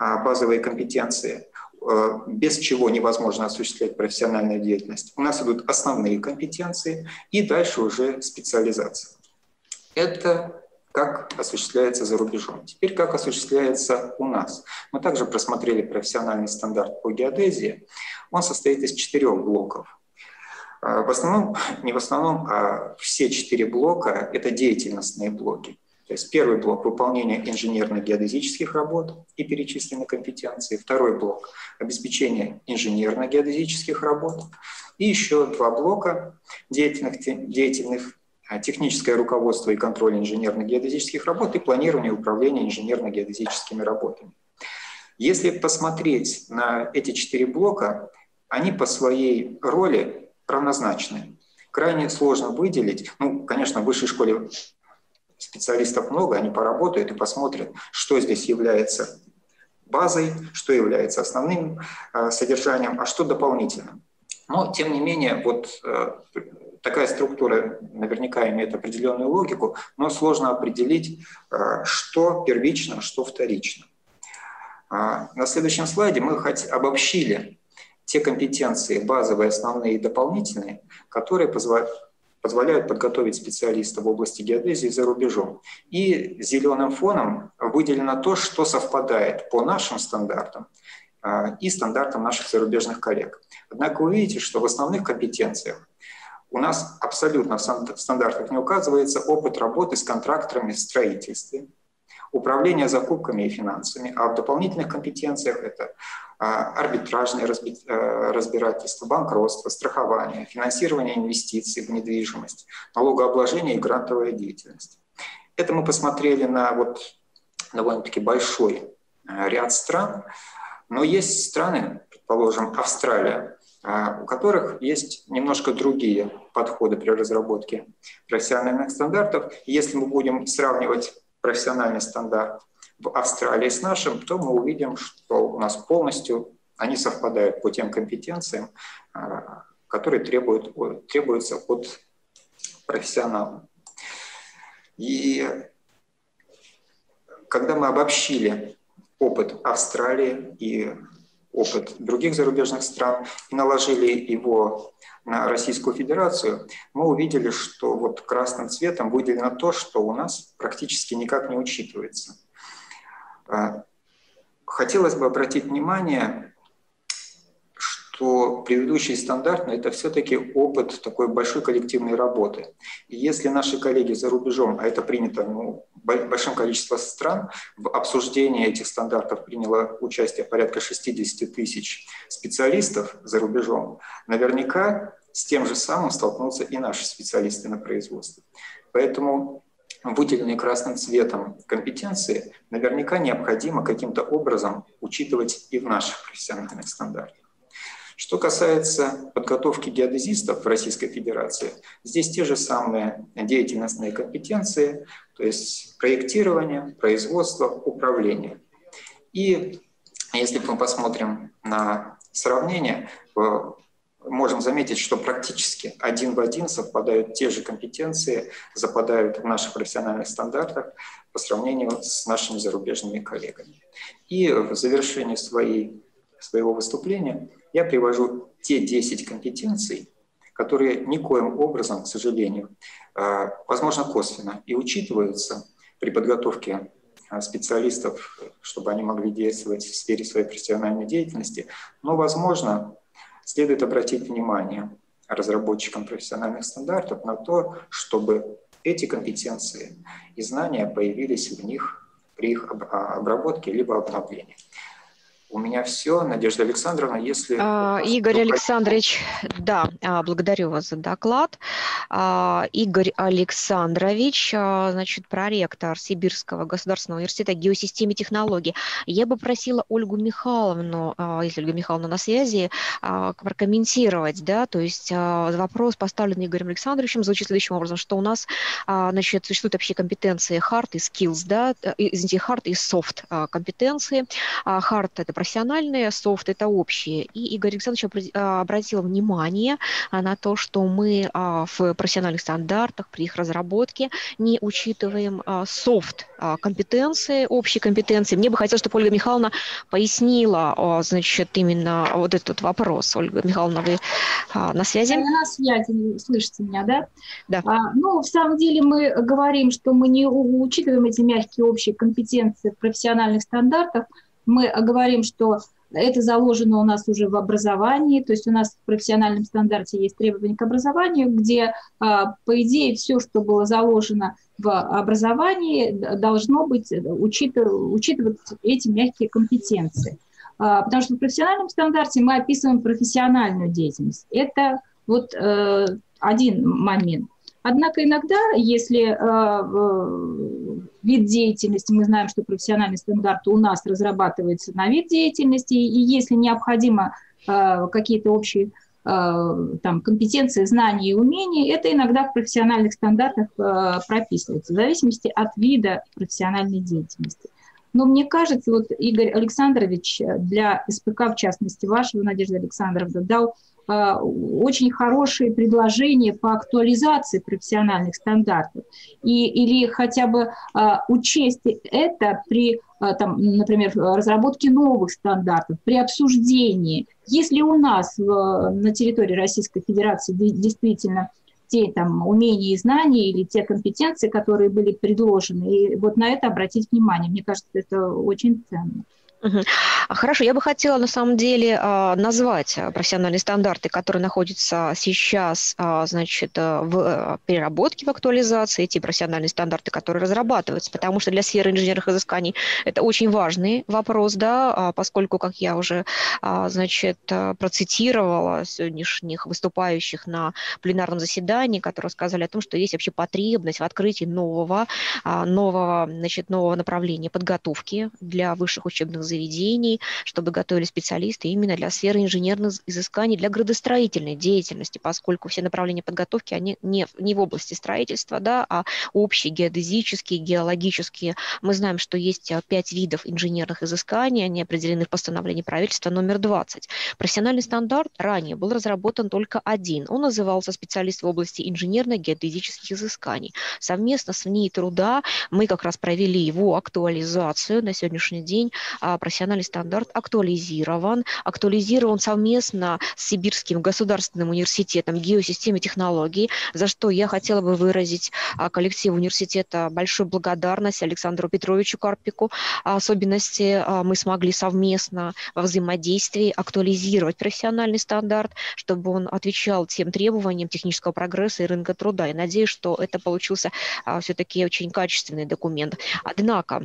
базовые компетенции, Э, без чего невозможно осуществлять профессиональную деятельность. У нас идут основные компетенции и дальше уже специализация. Это как осуществляется за рубежом. Теперь как осуществляется у нас. Мы также просмотрели профессиональный стандарт по геодезии. Он состоит из четырех блоков. Э, в основном, не в основном, а все четыре блока – это деятельностные блоки. То есть первый блок – выполнение инженерно-геодезических работ и перечислены компетенции. Второй блок – обеспечение инженерно-геодезических работ. И еще два блока деятельных, деятельных а, техническое руководство и контроль инженерно-геодезических работ и планирование и управление инженерно-геодезическими работами. Если посмотреть на эти четыре блока, они по своей роли равнозначны. Крайне сложно выделить, ну, конечно, в высшей школе специалистов много, они поработают и посмотрят, что здесь является базой, что является основным э, содержанием, а что дополнительным. Но, тем не менее, вот э, такая структура наверняка имеет определенную логику, но сложно определить, э, что первично, что вторично. На следующем слайде мы хоть обобщили те компетенции базовые, основные и дополнительные, которые позволяют подготовить специалиста в области геодезии за рубежом. И зеленым фоном выделено то, что совпадает по нашим стандартам а, и стандартам наших зарубежных коллег. Однако вы видите, что в основных компетенциях у нас абсолютно в стандартах не указывается опыт работы с контракторами в строительстве, управление закупками и финансами, а в дополнительных компетенциях это а, арбитражное э, разбирательство, банкротство, страхование, финансирование инвестиций в недвижимость, налогообложение и грантовая деятельность. Это мы посмотрели на вот довольно-таки большой э, ряд стран, но есть страны, предположим, Австралия, э, у которых есть немножко другие подходы при разработке профессиональных стандартов. Если мы будем сравнивать профессиональный стандарт в Австралии с нашим, то мы увидим, что у нас полностью они совпадают по тем компетенциям, а, которые требуют, требуются от профессионала. И когда мы обобщили опыт Австралии и опыт других зарубежных стран и наложили его на Российскую Федерацию, мы увидели, что вот красным цветом выделено то, что у нас практически никак не учитывается. А, хотелось бы обратить внимание, что предыдущий стандарт это все-таки опыт такой большой коллективной работы. И если наши коллеги за рубежом, а это принято ну, большим количеством стран, в обсуждении этих стандартов приняло участие порядка 60 тысяч специалистов за рубежом, наверняка с тем же самым столкнутся и наши специалисты на производстве. Поэтому выделенные красным цветом компетенции наверняка необходимо каким-то образом учитывать и в наших профессиональных стандартах. Что касается подготовки геодезистов в Российской Федерации, здесь те же самые деятельностные компетенции, то есть проектирование, производство, управление. И если мы посмотрим на сравнение, можем заметить, что практически один в один совпадают те же компетенции, западают в наших профессиональных стандартах по сравнению с нашими зарубежными коллегами. И в завершении своей, своего выступления я привожу те 10 компетенций, которые никоим образом, к сожалению, э, возможно, косвенно и учитываются при подготовке э, специалистов, чтобы они могли действовать в сфере своей профессиональной деятельности, но, возможно, следует обратить внимание разработчикам профессиональных стандартов на то, чтобы эти компетенции и знания появились в них при их обработке либо обновлении. У меня все. Надежда Александровна, если... А, Игорь Александрович, да, а, благодарю вас за доклад. А, Игорь Александрович, значит, проректор Сибирского государственного университета геосистемы и технологий. Я бы просила Ольгу Михайловну, если Ольга Михайловна на связи, прокомментировать, да, то есть вопрос, поставленный Игорем Александровичем, звучит следующим образом, что у нас, значит, существуют общие компетенции hard и skills, да, э, извините, hard и soft компетенции. Hard – это профессиональные, софт – это общие. И Игорь Александрович а, обратил внимание а, на то, что мы а, в профессиональных стандартах при их разработке не учитываем софт компетенции, общие компетенции. Мне бы хотелось, чтобы Ольга Михайловна пояснила, значит, именно вот этот вопрос. Ольга Михайловна, вы на связи? Я на связи, слышите меня, да? Да. А, ну, в самом деле мы говорим, что мы не учитываем эти мягкие общие компетенции в профессиональных стандартах, мы говорим, что это заложено у нас уже в образовании, то есть у нас в профессиональном стандарте есть требования к образованию, где, а, по идее, все, что было заложено в образовании, должно быть учитывать эти мягкие компетенции. А, потому что в профессиональном стандарте мы описываем профессиональную деятельность. Это вот э, один момент. Однако иногда, если э, вид деятельности, мы знаем, что профессиональный стандарт у нас разрабатывается на вид деятельности, и если необходимо э, какие-то общие э, там, компетенции, знания и умения, это иногда в профессиональных стандартах прописывается, в зависимости от вида профессиональной деятельности. Но мне кажется, вот Игорь Александрович для СПК, в частности вашего, Надежда Александровна, дал очень хорошие предложения по актуализации профессиональных стандартов. И, или хотя бы а, учесть это при, а, там, например, разработке новых стандартов, при обсуждении. Если у нас в, на территории Российской Федерации действительно те там умения и знания или те компетенции, которые были предложены, и вот на это обратить внимание. Мне кажется, это очень ценно. Хорошо, я бы хотела на самом деле а, назвать а, профессиональные стандарты, которые находятся сейчас, а, значит, в переработке, в актуализации, эти профессиональные стандарты, которые разрабатываются, потому что для сферы инженерных изысканий это очень важный вопрос, да, поскольку, как я уже, значит, процитировала сегодняшних выступающих на пленарном заседании, которые сказали о том, что есть вообще потребность в открытии нового, нового, значит, нового направления подготовки для высших учебных заведений, чтобы готовили специалисты именно для сферы инженерных изысканий, для градостроительной деятельности, поскольку все направления подготовки, они не, не в области строительства, да, а общие геодезические, геологические. Мы знаем, что есть а, пять видов инженерных изысканий, они определены в постановлении правительства номер 20. Профессиональный стандарт ранее был разработан только один. Он назывался специалист в области инженерно-геодезических изысканий. Совместно с НИИ труда мы как раз провели его актуализацию. На сегодняшний день а, профессиональный стандарт актуализирован. Актуализирован совместно с Сибирским государственным университетом геосистемы технологий, за что я хотела бы выразить а, коллективу университета большую благодарность Александру Петровичу Карпику. Особенности а, мы смогли совместно во взаимодействии актуализировать профессиональный стандарт, чтобы он отвечал тем требованиям технического прогресса и рынка труда. И надеюсь, что это получился все-таки очень качественный документ. Однако,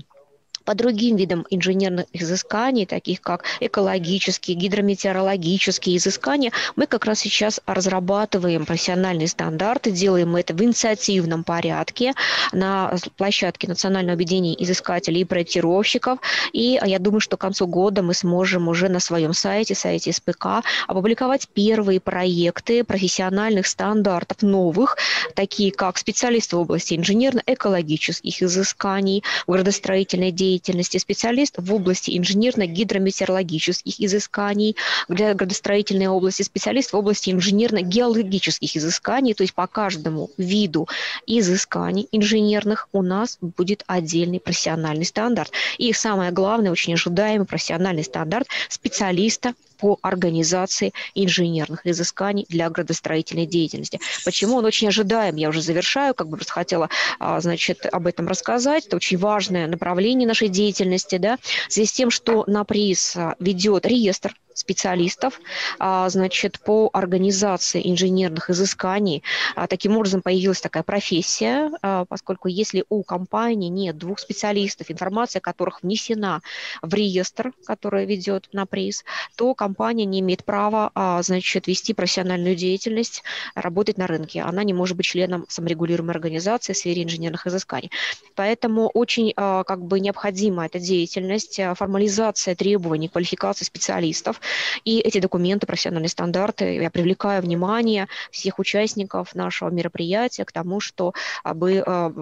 по другим видам инженерных изысканий, таких как экологические, гидрометеорологические изыскания, мы как раз сейчас разрабатываем профессиональные стандарты, делаем это в инициативном порядке на площадке Национального объединения изыскателей и проектировщиков. И я думаю, что к концу года мы сможем уже на своем сайте, сайте СПК, опубликовать первые проекты профессиональных стандартов новых, такие как специалисты в области инженерно-экологических изысканий, градостроительной деятельности, деятельности специалист в области инженерно-гидрометеорологических изысканий, для градостроительной области специалист в области инженерно-геологических изысканий, то есть по каждому виду изысканий инженерных у нас будет отдельный профессиональный стандарт. И самое главное, очень ожидаемый профессиональный стандарт специалиста по организации инженерных изысканий для градостроительной деятельности. Почему он очень ожидаем? Я уже завершаю, как бы просто хотела, а, значит, об этом рассказать. Это очень важное направление нашей деятельности, да, в связи с тем, что на приз а, ведет реестр специалистов, а, значит, по организации инженерных изысканий. А, таким образом, появилась такая профессия, а, поскольку если у компании нет двух специалистов, информация которых внесена в реестр, который ведет на приз, то компания не имеет права, значит, вести профессиональную деятельность, работать на рынке. Она не может быть членом саморегулируемой организации в сфере инженерных изысканий. Поэтому очень как бы необходима эта деятельность, формализация требований квалификации специалистов, и эти документы, профессиональные стандарты, я привлекаю внимание всех участников нашего мероприятия к тому, что чтобы а,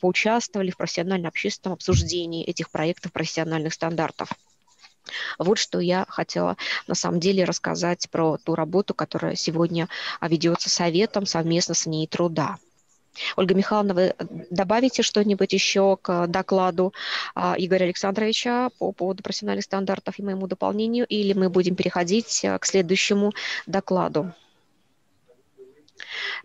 поучаствовали в профессионально-общественном обсуждении этих проектов профессиональных стандартов. Вот что я хотела на самом деле рассказать про ту работу, которая сегодня ведется советом совместно с ней труда. Ольга Михайловна, вы добавите что-нибудь еще к докладу а, Игоря Александровича по поводу профессиональных стандартов и моему дополнению, или мы будем переходить э, к следующему докладу?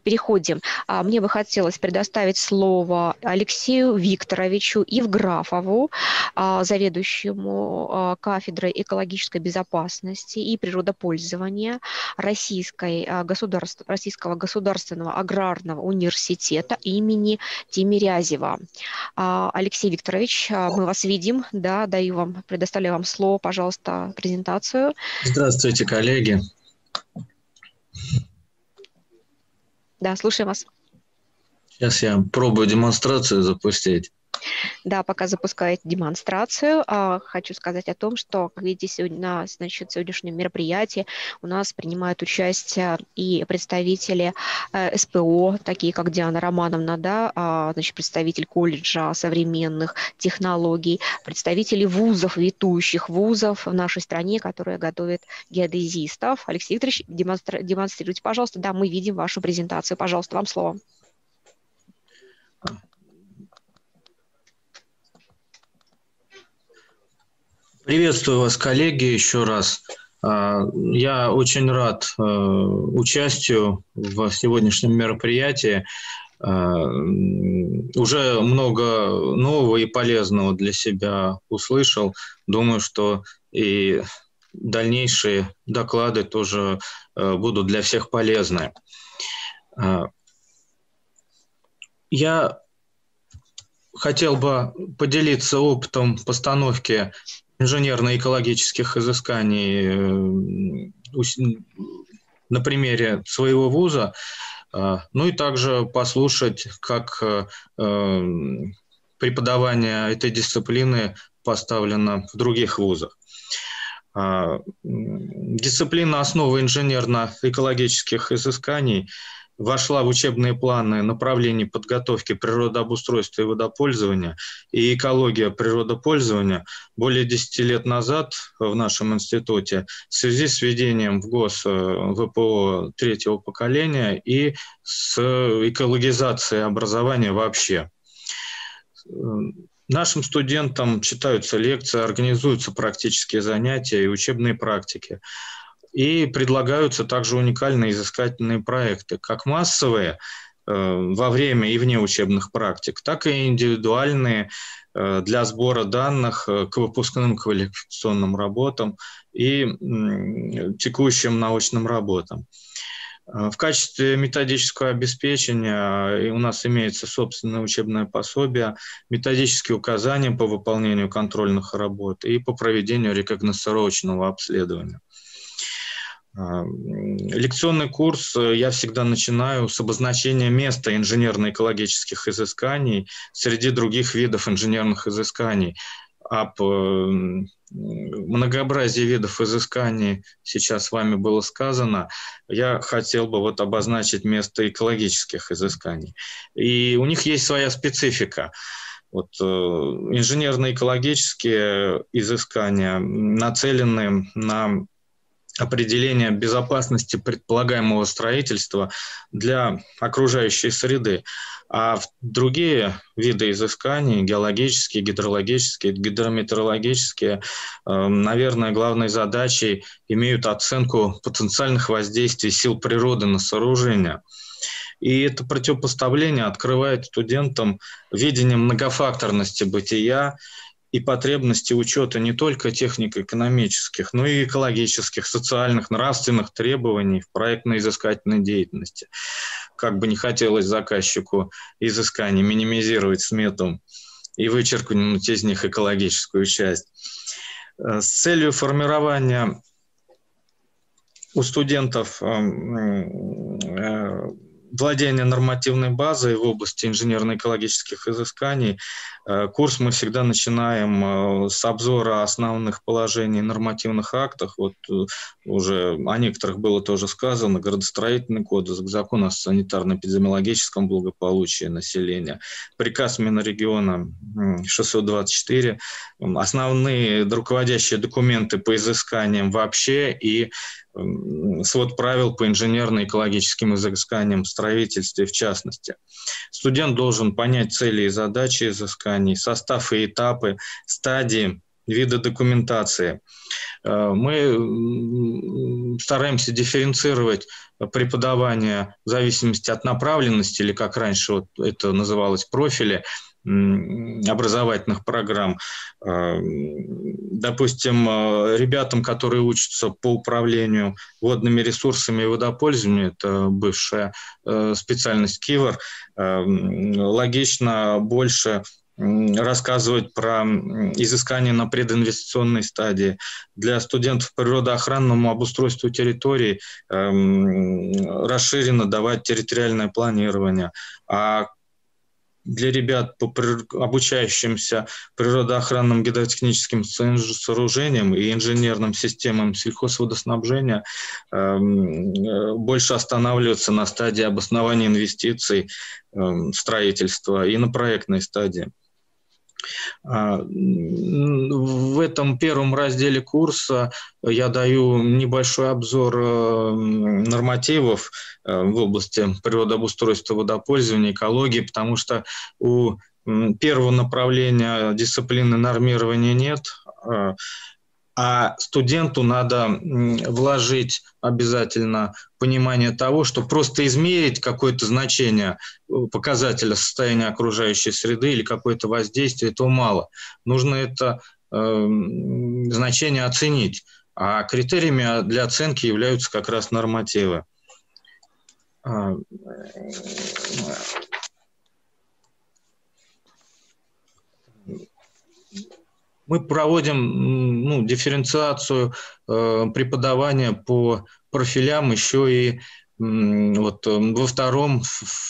Переходим. А, мне бы хотелось предоставить слово Алексею Викторовичу Евграфову, а, заведующему а, кафедрой экологической безопасности и природопользования Российской государств, Российского государственного аграрного университета имени Тимирязева. Алексей Викторович, мы вас видим, да, даю вам, предоставляю вам слово, пожалуйста, презентацию. Здравствуйте, коллеги. Да, слушаем вас. Сейчас я пробую демонстрацию запустить. Да, пока запускает демонстрацию, а, хочу сказать о том, что, как видите, сегодня на значит, сегодняшнем мероприятии у нас принимают участие и представители э, СПО, такие как Диана Романовна, да, а, значит, представитель колледжа современных технологий, представители вузов, ведущих вузов в нашей стране, которые готовят геодезистов. Алексей Викторович, демонстрируйте, пожалуйста. Да, мы видим вашу презентацию. Пожалуйста, вам слово. Приветствую вас, коллеги, еще раз. А, я очень рад э, участию в сегодняшнем мероприятии. А, уже много нового и полезного для себя услышал. Думаю, что и дальнейшие доклады тоже э, будут для всех полезны. А, я хотел бы поделиться опытом постановки инженерно-экологических изысканий э, на примере своего вуза, э, ну и также послушать, как э, преподавание этой дисциплины поставлена в других вузах. Дисциплина основы инженерно-экологических изысканий вошла в учебные планы направлений подготовки природообустройства и водопользования и экология природопользования более 10 лет назад в нашем институте в связи с введением в ГОС э, ВПО третьего поколения и с экологизацией образования вообще. Нашим студентам читаются лекции, организуются практические занятия и учебные практики. И предлагаются также уникальные изыскательные проекты, как массовые э, во время и вне учебных практик, так и индивидуальные э, для сбора данных э, к выпускным квалификационным работам и текущим научным работам. В качестве методического обеспечения у нас имеется собственное учебное пособие, методические указания по выполнению контрольных работ и по проведению рекогносцировочного обследования. А, лекционный курс э, я всегда начинаю с обозначения места инженерно-экологических изысканий среди других видов инженерных изысканий. Об э, многообразии видов изысканий сейчас с вами было сказано. Я хотел бы вот обозначить место экологических изысканий. И у них есть своя специфика. Вот, э, инженерно-экологические изыскания нацелены на определения безопасности предполагаемого строительства для окружающей среды. А другие виды изысканий, геологические, гидрологические, гидрометеорологические, эм, наверное, главной задачей имеют оценку потенциальных воздействий сил природы на сооружения. И это противопоставление открывает студентам видение многофакторности бытия и потребности учета не только технико-экономических, но и экологических, социальных, нравственных требований в проектно-изыскательной деятельности. Как бы не хотелось заказчику изысканий минимизировать смету и вычеркнуть из них экологическую часть. Э, с целью формирования у студентов владения нормативной базой в области инженерно-экологических изысканий. Э, курс мы всегда начинаем э, с обзора основных положений нормативных актов. Вот э, уже о некоторых было тоже сказано. Градостроительный кодекс, закон о санитарно-эпидемиологическом благополучии населения, приказ Минрегиона 624, основные руководящие документы по изысканиям вообще и свод правил по инженерно-экологическим изысканиям в строительстве в частности. Студент должен понять цели и задачи изысканий, состав и этапы, стадии, виды документации. Э, мы стараемся дифференцировать преподавание в зависимости от направленности, или как раньше вот это называлось, профили, образовательных программ. А, допустим, а, ребятам, которые учатся по управлению водными ресурсами и водопользованию, это бывшая э, специальность КИВР, а, логично больше рассказывать про изыскание на прединвестиционной стадии. Для студентов природоохранному обустройству территории расширенно давать территориальное планирование. А для ребят по обучающимся природоохранным гидротехническим сооружениям и инженерным системам сельхозводоснабжения эм, э, больше останавливаться на стадии обоснования инвестиций, эм, строительства и на проектной стадии. А, в этом первом разделе курса я даю небольшой обзор э, нормативов э, в области природообустройства, водопользования, экологии, потому что у первого направления дисциплины нормирования нет. А, а студенту надо вложить обязательно понимание того, что просто измерить какое-то значение э, показателя состояния окружающей среды или какое-то воздействие, этого мало. Нужно это э, значение оценить. А критериями для оценки являются как раз нормативы. Мы проводим ну, дифференциацию э, преподавания по профилям еще и вот во втором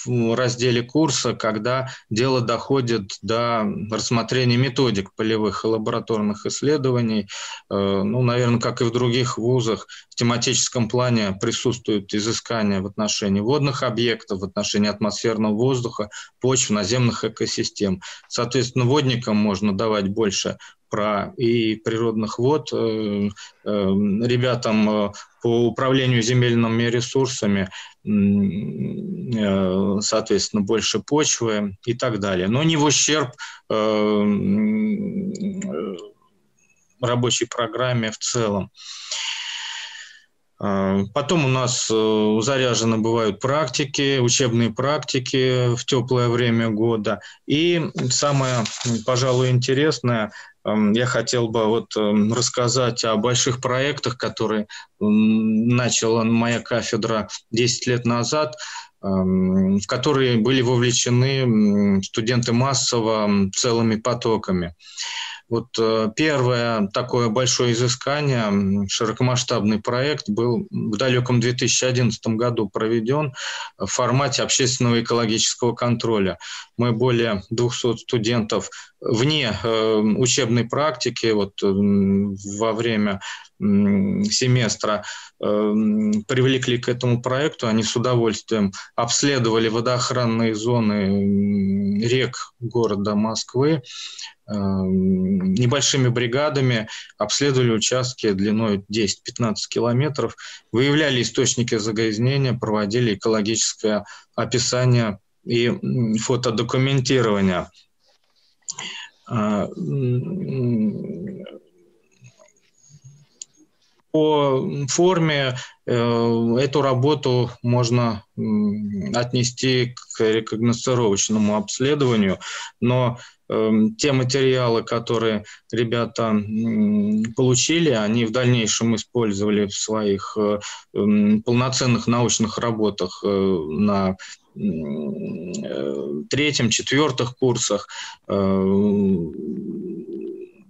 разделе курса, когда дело доходит до рассмотрения методик полевых и лабораторных исследований. Ну, наверное, как и в других вузах, в тематическом плане присутствуют изыскания в отношении водных объектов, в отношении атмосферного воздуха, почв, наземных экосистем. Соответственно, водникам можно давать больше про и природных вод, э, э, ребятам э, по управлению земельными ресурсами, соответственно, больше почвы и так далее. Но не в ущерб рабочей программе в целом. Потом у нас заряжены бывают практики, учебные практики в теплое время года. И самое, пожалуй, интересное, я хотел бы вот рассказать о больших проектах, которые начала моя кафедра 10 лет назад, в которые были вовлечены студенты массово целыми потоками. Вот э, первое такое большое изыскание, широкомасштабный проект был в далеком 2011 году проведен в формате общественного экологического контроля. Мы более 200 студентов вне э, учебной практики вот, во время семестра э, привлекли к этому проекту. Они с удовольствием обследовали водоохранные зоны рек города Москвы, небольшими бригадами обследовали участки длиной 10-15 километров, выявляли источники загрязнения, проводили экологическое описание и фотодокументирование. А, по форме э, эту работу можно отнести к рекогносцировочному обследованию, но Эм, те материалы, которые ребята получили, они в дальнейшем использовали в своих э, эм, полноценных научных работах э, на э, третьем, четвертых курсах,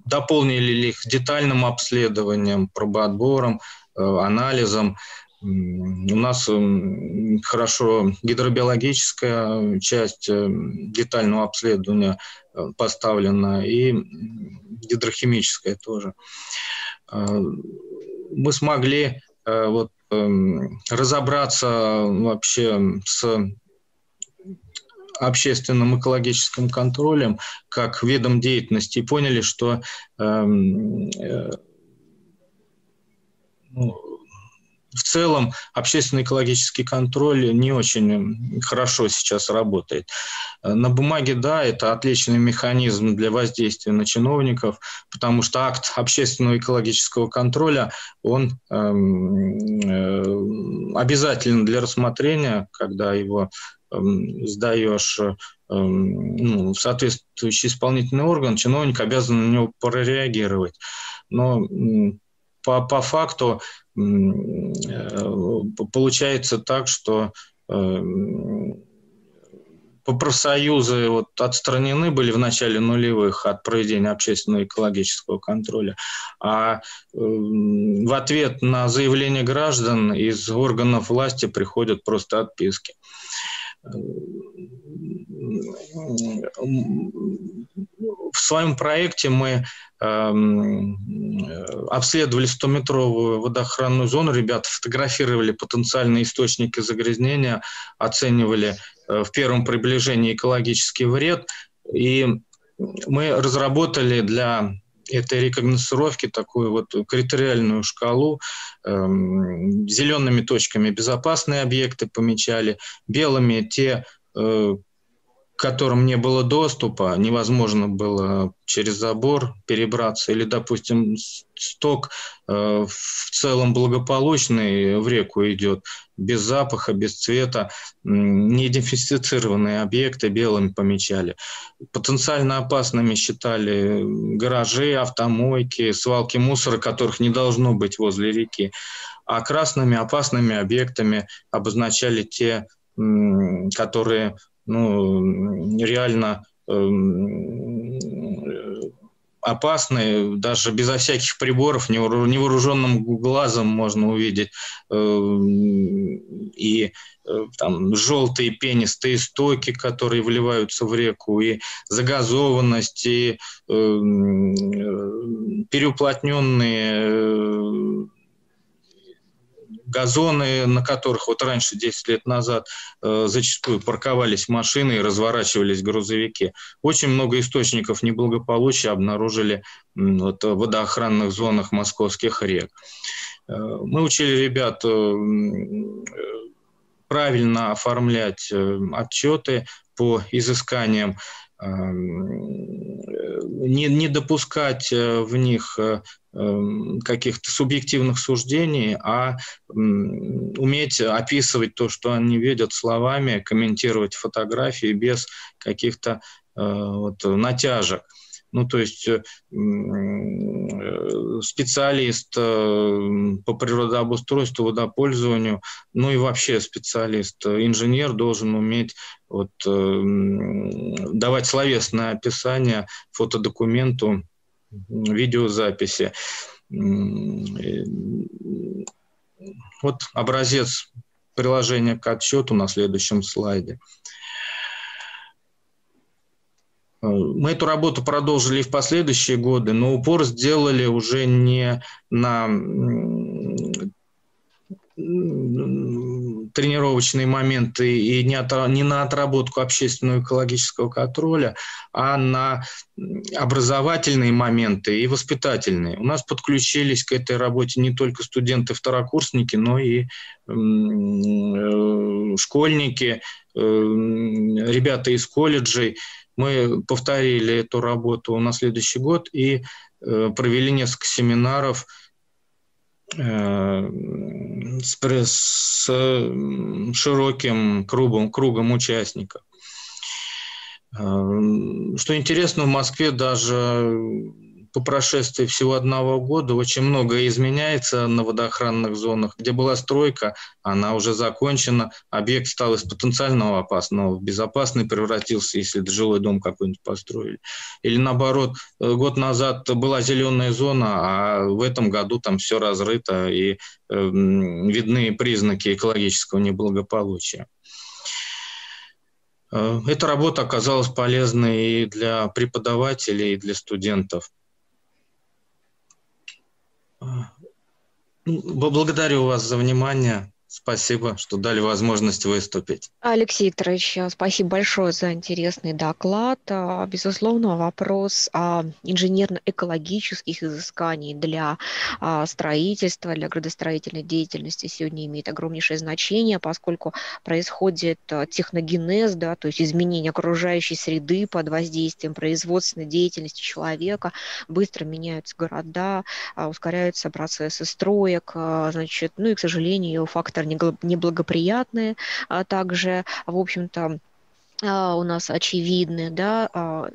дополнили их детальным обследованием, пробоотбором, анализом. У нас эм, хорошо гидробиологическая часть детального обследования поставлена, и гидрохимическая тоже. А, мы смогли э, вот, эм, разобраться вообще с общественным экологическим контролем как видом деятельности и поняли, что эм, э, ну, в целом общественный экологический контроль не очень хорошо сейчас работает. На бумаге, да, это отличный механизм для воздействия на чиновников, потому что акт общественного экологического контроля, он эм, э, обязателен для рассмотрения, когда его эм, сдаешь эм, ну, соответствующий исполнительный орган, чиновник обязан на него прореагировать. Но по, по факту Э, получается так, что э, профсоюзы вот отстранены были в начале нулевых от проведения общественного экологического контроля, а э, в ответ на заявление граждан из органов власти приходят просто отписки. В своем проекте мы эм, обследовали 100-метровую водоохранную зону, ребята фотографировали потенциальные источники загрязнения, оценивали э, в первом приближении экологический вред, и мы разработали для этой рекогносцировки такую вот критериальную шкалу. Эм, зелеными точками безопасные объекты помечали, белыми те, э, к которым не было доступа, невозможно было через забор перебраться, или, допустим, сток э, в целом благополучный в реку идет, без запаха, без цвета, неидентифицированные объекты белыми помечали. Потенциально опасными считали гаражи, автомойки, свалки мусора, которых не должно быть возле реки. А красными опасными объектами обозначали те, которые ну, реально эм, опасны, даже безо всяких приборов, невооруженным глазом можно увидеть и там желтые пенистые стоки, которые вливаются в реку, и загазованность, и переуплотненные газоны, на которых вот раньше, 10 лет назад, э, зачастую парковались машины и разворачивались грузовики. Очень много источников неблагополучия обнаружили вот, в водоохранных зонах московских рек. Э, мы учили ребят э, правильно оформлять отчеты по изысканиям не, не допускать в них Эм, каких-то субъективных суждений, а уметь описывать то, что они видят словами, комментировать фотографии без каких-то э, вот, натяжек. Ну, то есть э, специалист э, по природообустройству, водопользованию, ну и вообще специалист, инженер должен уметь вот, давать словесное описание фотодокументу видеозаписи. Вот образец приложения к отчету на следующем слайде. Мы эту работу продолжили в последующие годы, но упор сделали уже не на тренировочные моменты и не на отработку общественного экологического контроля, а на образовательные моменты и воспитательные. У нас подключились к этой работе не только студенты-второкурсники, но и э, школьники, э, ребята из колледжей. Мы повторили эту работу на следующий год и э, провели несколько семинаров – Э, с, с широким кругом, кругом участников. Э, что интересно, в Москве даже по прошествии всего одного года очень многое изменяется на водоохранных зонах. Где была стройка, она уже закончена, объект стал из потенциального опасного в безопасный превратился, если жилой дом какой-нибудь построили. Или наоборот, э, год назад была зеленая зона, а в этом году там все разрыто и э, видны признаки экологического неблагополучия. Э, эта работа оказалась полезной и для преподавателей, и для студентов. Благодарю вас за внимание. Спасибо, что дали возможность выступить. Алексей Викторович, спасибо большое за интересный доклад. А, безусловно, вопрос инженерно-экологических изысканий для а, строительства, для градостроительной деятельности сегодня имеет огромнейшее значение, поскольку происходит а, техногенез, да, то есть изменение окружающей среды под воздействием производственной деятельности человека, быстро меняются города, ускоряются процессы строек, значит, ну и, к сожалению, фактор факторы неблагоприятные, а также, в общем-то, а, у нас очевидны да, а,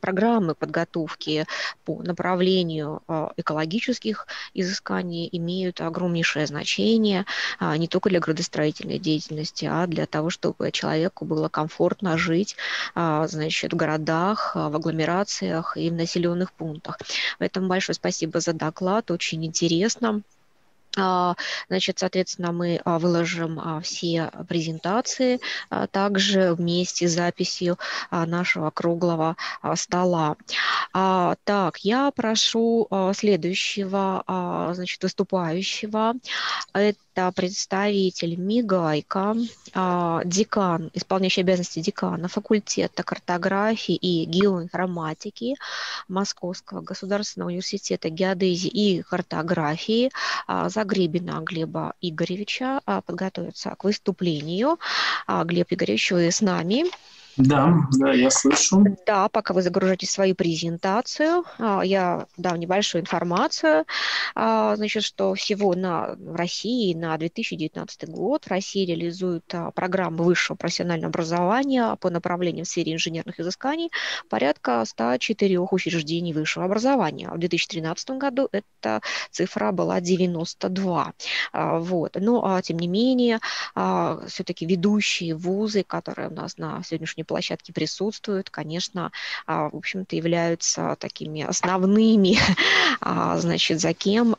программы подготовки по направлению экологических изысканий имеют огромнейшее значение не только для градостроительной деятельности, а для того, чтобы человеку было комфортно жить значит, в городах, в агломерациях и в населенных пунктах. Поэтому большое спасибо за доклад, очень интересно. А, значит, соответственно, мы а, выложим а, все презентации также вместе с записью нашего круглого стола. Так, я прошу следующего, значит, выступающего. Это это представитель МИГАЙКа, а, декан, исполняющий обязанности декана факультета картографии и геоинформатики Московского государственного университета геодезии и картографии а, Загребина Глеба Игоревича а, подготовиться к выступлению. Глеб Игоревич, вы с нами. Да, да, я слышу. Да, пока вы загружаете свою презентацию, а, я дам небольшую информацию. А, значит, что всего на, в России на 2019 год в России реализуют а, программы высшего профессионального образования по направлениям в сфере инженерных изысканий порядка 104 учреждений высшего образования. В 2013 году эта цифра была 92. Вот. Но, тем не менее, все-таки ведущие вузы, которые у нас на сегодняшний площадке присутствуют, конечно, в общем-то, являются такими основными, [laughs] значит, за кем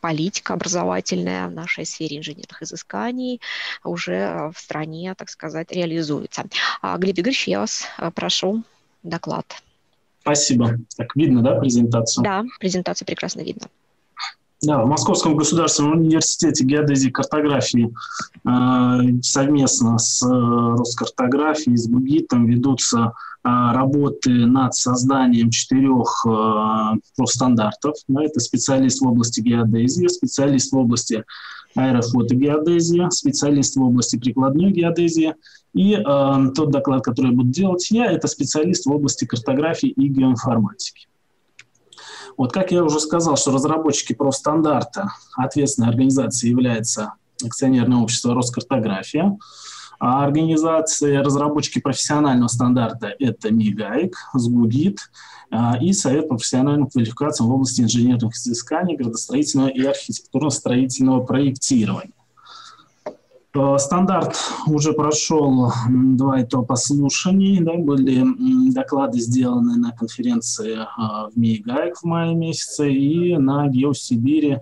политика образовательная в нашей сфере инженерных изысканий уже в стране, так сказать, реализуется. Глеб Игоревич, я вас прошу доклад. Спасибо. Так, видно, да, презентацию? Да, презентацию прекрасно видно. Да, в Московском государственном университете геодезии и картографии э, совместно с э, Роскартографией, с БУГИТом ведутся э, работы над созданием четырех э, профстандартов. Да, это специалист в области геодезии, специалист в области аэрофотогеодезии, специалист в области прикладной геодезии. И э, тот доклад, который я буду делать я, это специалист в области картографии и геоинформатики. Вот как я уже сказал, что разработчики профстандарта, ответственной организации является акционерное общество Роскартография, а организации разработчики профессионального стандарта – это МИГАИК, СГУГИТ а, и Совет по профессиональным квалификациям в области инженерных изысканий, градостроительного и архитектурно-строительного проектирования. Э, стандарт уже прошел два этапа слушаний, да, были доклады сделаны на конференции э, в МИГАЭК в мае месяце и на Геосибири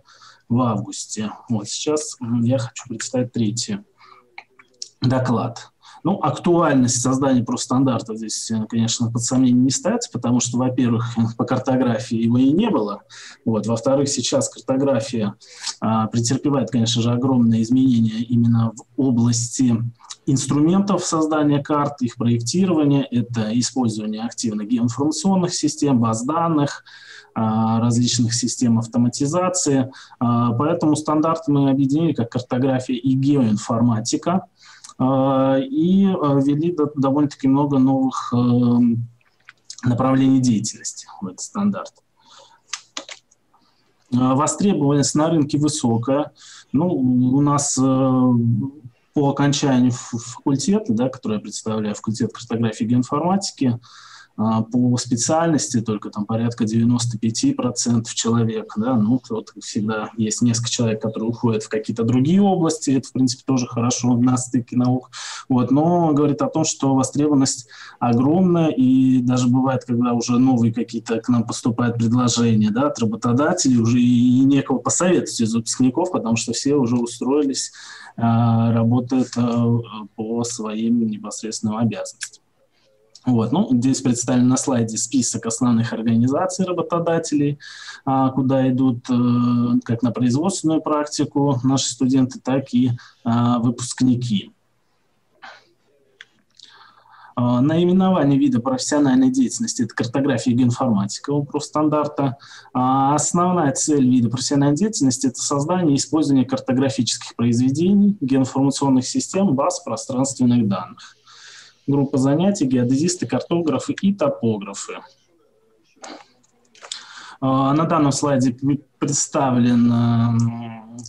в августе. Вот сейчас я хочу представить третий доклад. Ну, актуальность создания профстандартов здесь, э, конечно, под сомнение не ставится, потому что, во-первых, [laughs] по картографии его и не было. Вот. Во-вторых, сейчас картография а, претерпевает, конечно же, огромные изменения именно в области инструментов создания карт, их проектирования. Это использование активных геоинформационных систем, баз данных, а, различных систем автоматизации. А, поэтому стандарты мы объединили как картография и геоинформатика – и а, ввели довольно-таки много новых эм, направлений деятельности в этот стандарт. А, востребованность на рынке высокая. Ну, у нас э, по окончанию факультета, да, который я представляю, факультет картографии и геоинформатики, а, по специальности только там порядка 95% человек, да, ну, вот всегда есть несколько человек, которые уходят в какие-то другие области, это, в принципе, тоже хорошо [laughs] на стыке наук, вот, но говорит о том, что востребованность огромная, и даже бывает, когда уже новые какие-то к нам поступают предложения, да, от работодателей, уже и некого посоветовать из выпускников, потому что все уже устроились, а, работают а, по своим непосредственным обязанностям. Вот. Ну, здесь представлен на слайде список основных организаций работодателей, а, куда идут э, как на производственную практику наши студенты, так и а, выпускники. А, наименование вида профессиональной деятельности – это картография и геоинформатика профстандарта. Основная цель вида профессиональной деятельности – это создание и использование картографических произведений, геоинформационных систем, баз пространственных данных группа занятий, геодезисты, картографы и топографы. А, на данном слайде представлена,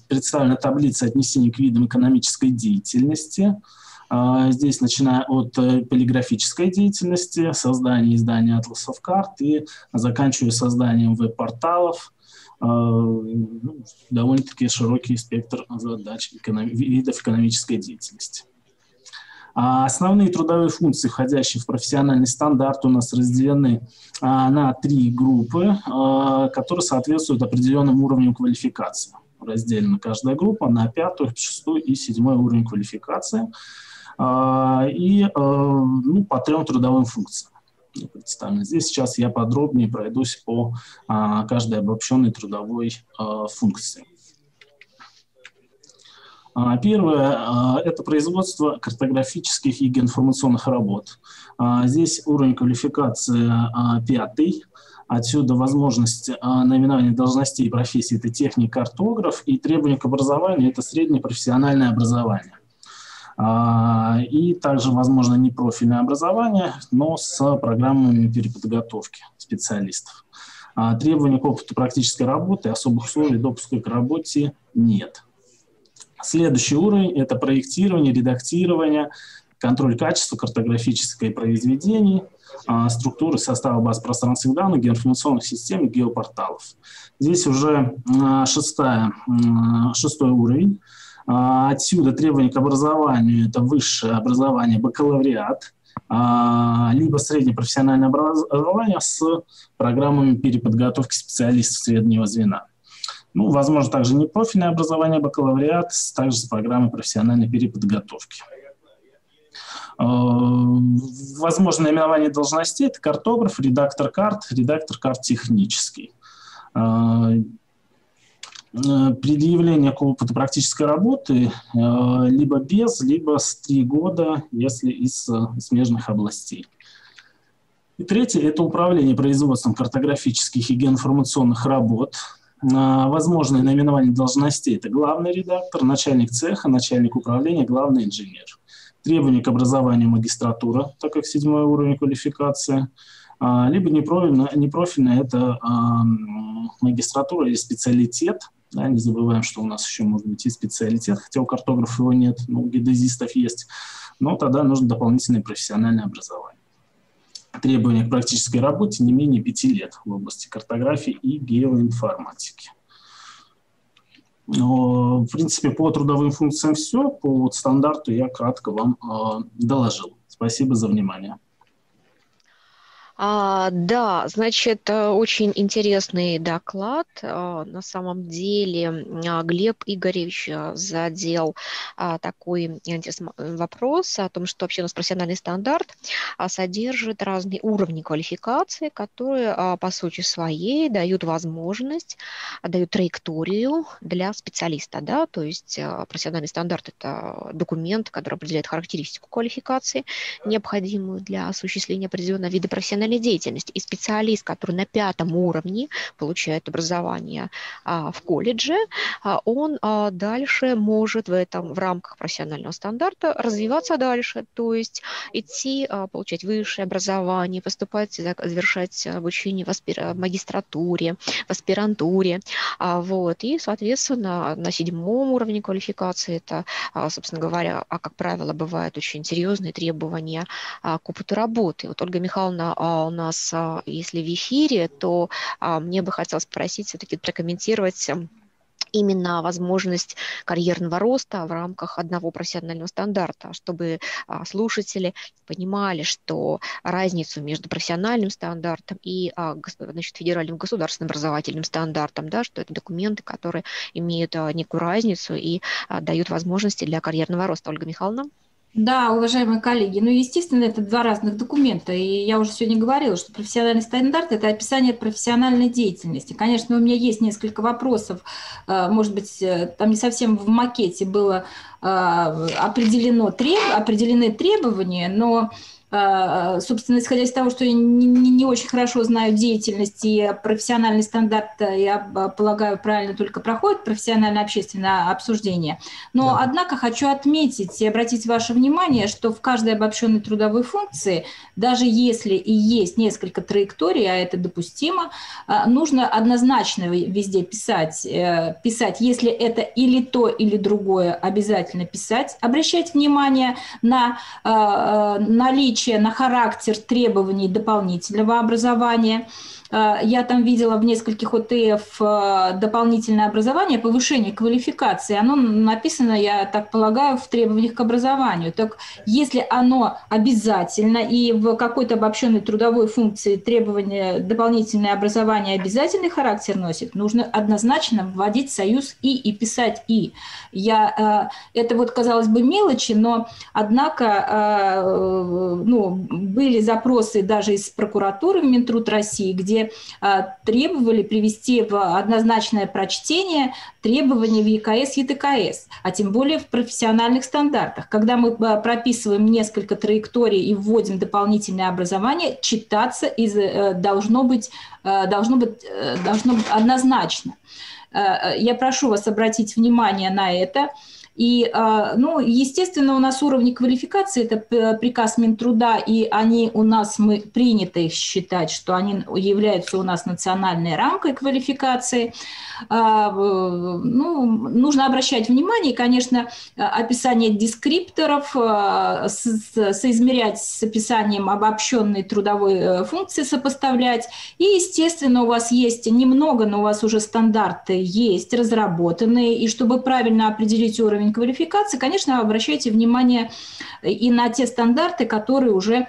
представлена таблица отнесений к видам экономической деятельности. А, здесь, начиная от э, полиграфической деятельности, создания и издания атласов карт и заканчивая созданием веб-порталов, а, ну, довольно-таки широкий спектр задач видов экономической деятельности. А основные трудовые функции, входящие в профессиональный стандарт, у нас разделены а, на три группы, а, которые соответствуют определенным уровням квалификации. Разделена каждая группа на пятую, шестую и седьмой уровень квалификации. И ну, по трем трудовым функциям представлены. Здесь сейчас я подробнее пройдусь по каждой обобщенной трудовой функции. А, первое а, – это производство картографических и геоинформационных работ. А, здесь уровень квалификации пятый. Отсюда возможность наименования должностей и профессий – это техник, картограф, и требования к образованию – это среднее профессиональное образование. И также возможно непрофильное образование, но с программами переподготовки специалистов. Требований к опыту практической работы, особых условий допуска к работе нет. Следующий уровень – это проектирование, редактирование, контроль качества картографической произведений, а, структуры состава баз пространственных данных, геоинформационных систем геопорталов. Здесь уже а, шестая, шестой уровень. А, отсюда требования к образованию – это высшее образование, бакалавриат. либо среднее профессиональное образование с программами переподготовки специалистов среднего звена. Ну, возможно, также непрофильное образование, бакалавриат, также с программой профессиональной переподготовки. А, возможно, наименование должностей – это картограф, редактор карт, редактор карт технический. А, Э, предъявление к опыту практической работы э, либо без, либо с три года, если из э, смежных областей. И третье – это управление производством картографических и геоинформационных работ. Возможные наименования должностей – это главный редактор, начальник цеха, начальник управления, главный инженер. Требования к образованию магистратура, так как седьмой уровень квалификации – либо непрофильно, непрофильно это магистратура или специалитет, да, не забываем, что у нас еще может быть и специалитет, хотя у картографов его нет, но у геодезистов есть. Но тогда нужно дополнительное профессиональное образование. Требования к практической работе не менее пяти лет в области картографии и геоинформатики. Но, в принципе, по трудовым функциям все. По стандарту я кратко вам э, доложил. Спасибо за внимание. А, да, значит, э, очень интересный доклад. А, на самом деле а, Глеб Игоревич э, задел а, такой интересный вопрос о том, что вообще у нас профессиональный стандарт содержит разные уровни квалификации, которые по сути своей дают возможность, дают траекторию для специалиста. Да? То есть профессиональный стандарт – это документ, который определяет характеристику квалификации, необходимую для осуществления определенного вида профессиональной профессиональной деятельности. И специалист, который на пятом уровне получает образование а, в колледже, а, он а, дальше может в этом, в рамках профессионального стандарта развиваться дальше, то есть идти, получать высшее образование, поступать, завершать обучение в, аспир... в магистратуре, в аспирантуре. Вот, и, соответственно, на седьмом уровне квалификации это, собственно говоря, а, как правило, бывают очень серьезные требования к опыту работы. Вот Ольга Михайловна у нас, а, если в эфире, то а, мне бы хотелось спросить, все-таки прокомментировать эм, именно возможность карьерного роста в рамках одного профессионального стандарта, чтобы а, слушатели понимали, что разницу между профессиональным стандартом и значит, федеральным государственным образовательным стандартом, да, что это документы, которые имеют некую разницу и дают возможности для карьерного роста. Ольга Михайловна? Да, уважаемые коллеги, ну, естественно, это два разных документа. И я уже сегодня говорила, что профессиональный стандарт – это описание профессиональной деятельности. Конечно, у меня есть несколько вопросов. Э, может быть, э, там не совсем в макете было э, определено, треб, определены требования, но собственно, исходя из того, что я не, не очень хорошо знаю деятельность и профессиональный стандарт, э, я полагаю, правильно только проходит профессиональное общественное обсуждение. Но, да. однако, хочу отметить и обратить ваше внимание, что в каждой обобщенной трудовой функции, даже если и есть несколько траекторий, а это допустимо, а, нужно однозначно везде писать, э, писать, если это или то, или другое, обязательно писать, обращать внимание на а, наличие наличие на характер требований дополнительного образования – я там видела в нескольких ОТФ э, дополнительное образование, повышение квалификации. Оно написано, я так полагаю, в требованиях к образованию. Так если оно обязательно и в какой-то обобщенной трудовой функции требование дополнительное образование обязательный характер носит, нужно однозначно вводить союз «и» и писать «и». Я, э, это вот, казалось бы, мелочи, но, однако, ну, были запросы даже из прокуратуры в Минтруд России, где а, требовали привести в однозначное прочтение требования в ЕКС и ТКС, а тем более в профессиональных стандартах. Когда мы а, прописываем несколько траекторий и вводим дополнительное образование, читаться из, э, должно, быть, э, должно, быть, э, должно быть однозначно. Я прошу вас обратить внимание на это. И, а, ну, естественно, у нас уровни квалификации, это приказ Минтруда, и они у нас, мы принято их считать, что они являются у нас национальной рамкой квалификации. А, ну, нужно обращать внимание, конечно, описание дескрипторов, а, соизмерять с описанием обобщенной трудовой э, функции, сопоставлять. И, естественно, у вас есть немного, но у вас уже стандарты есть, разработаны, и чтобы правильно определить уровень квалификации, конечно, обращайте внимание и на те стандарты, которые уже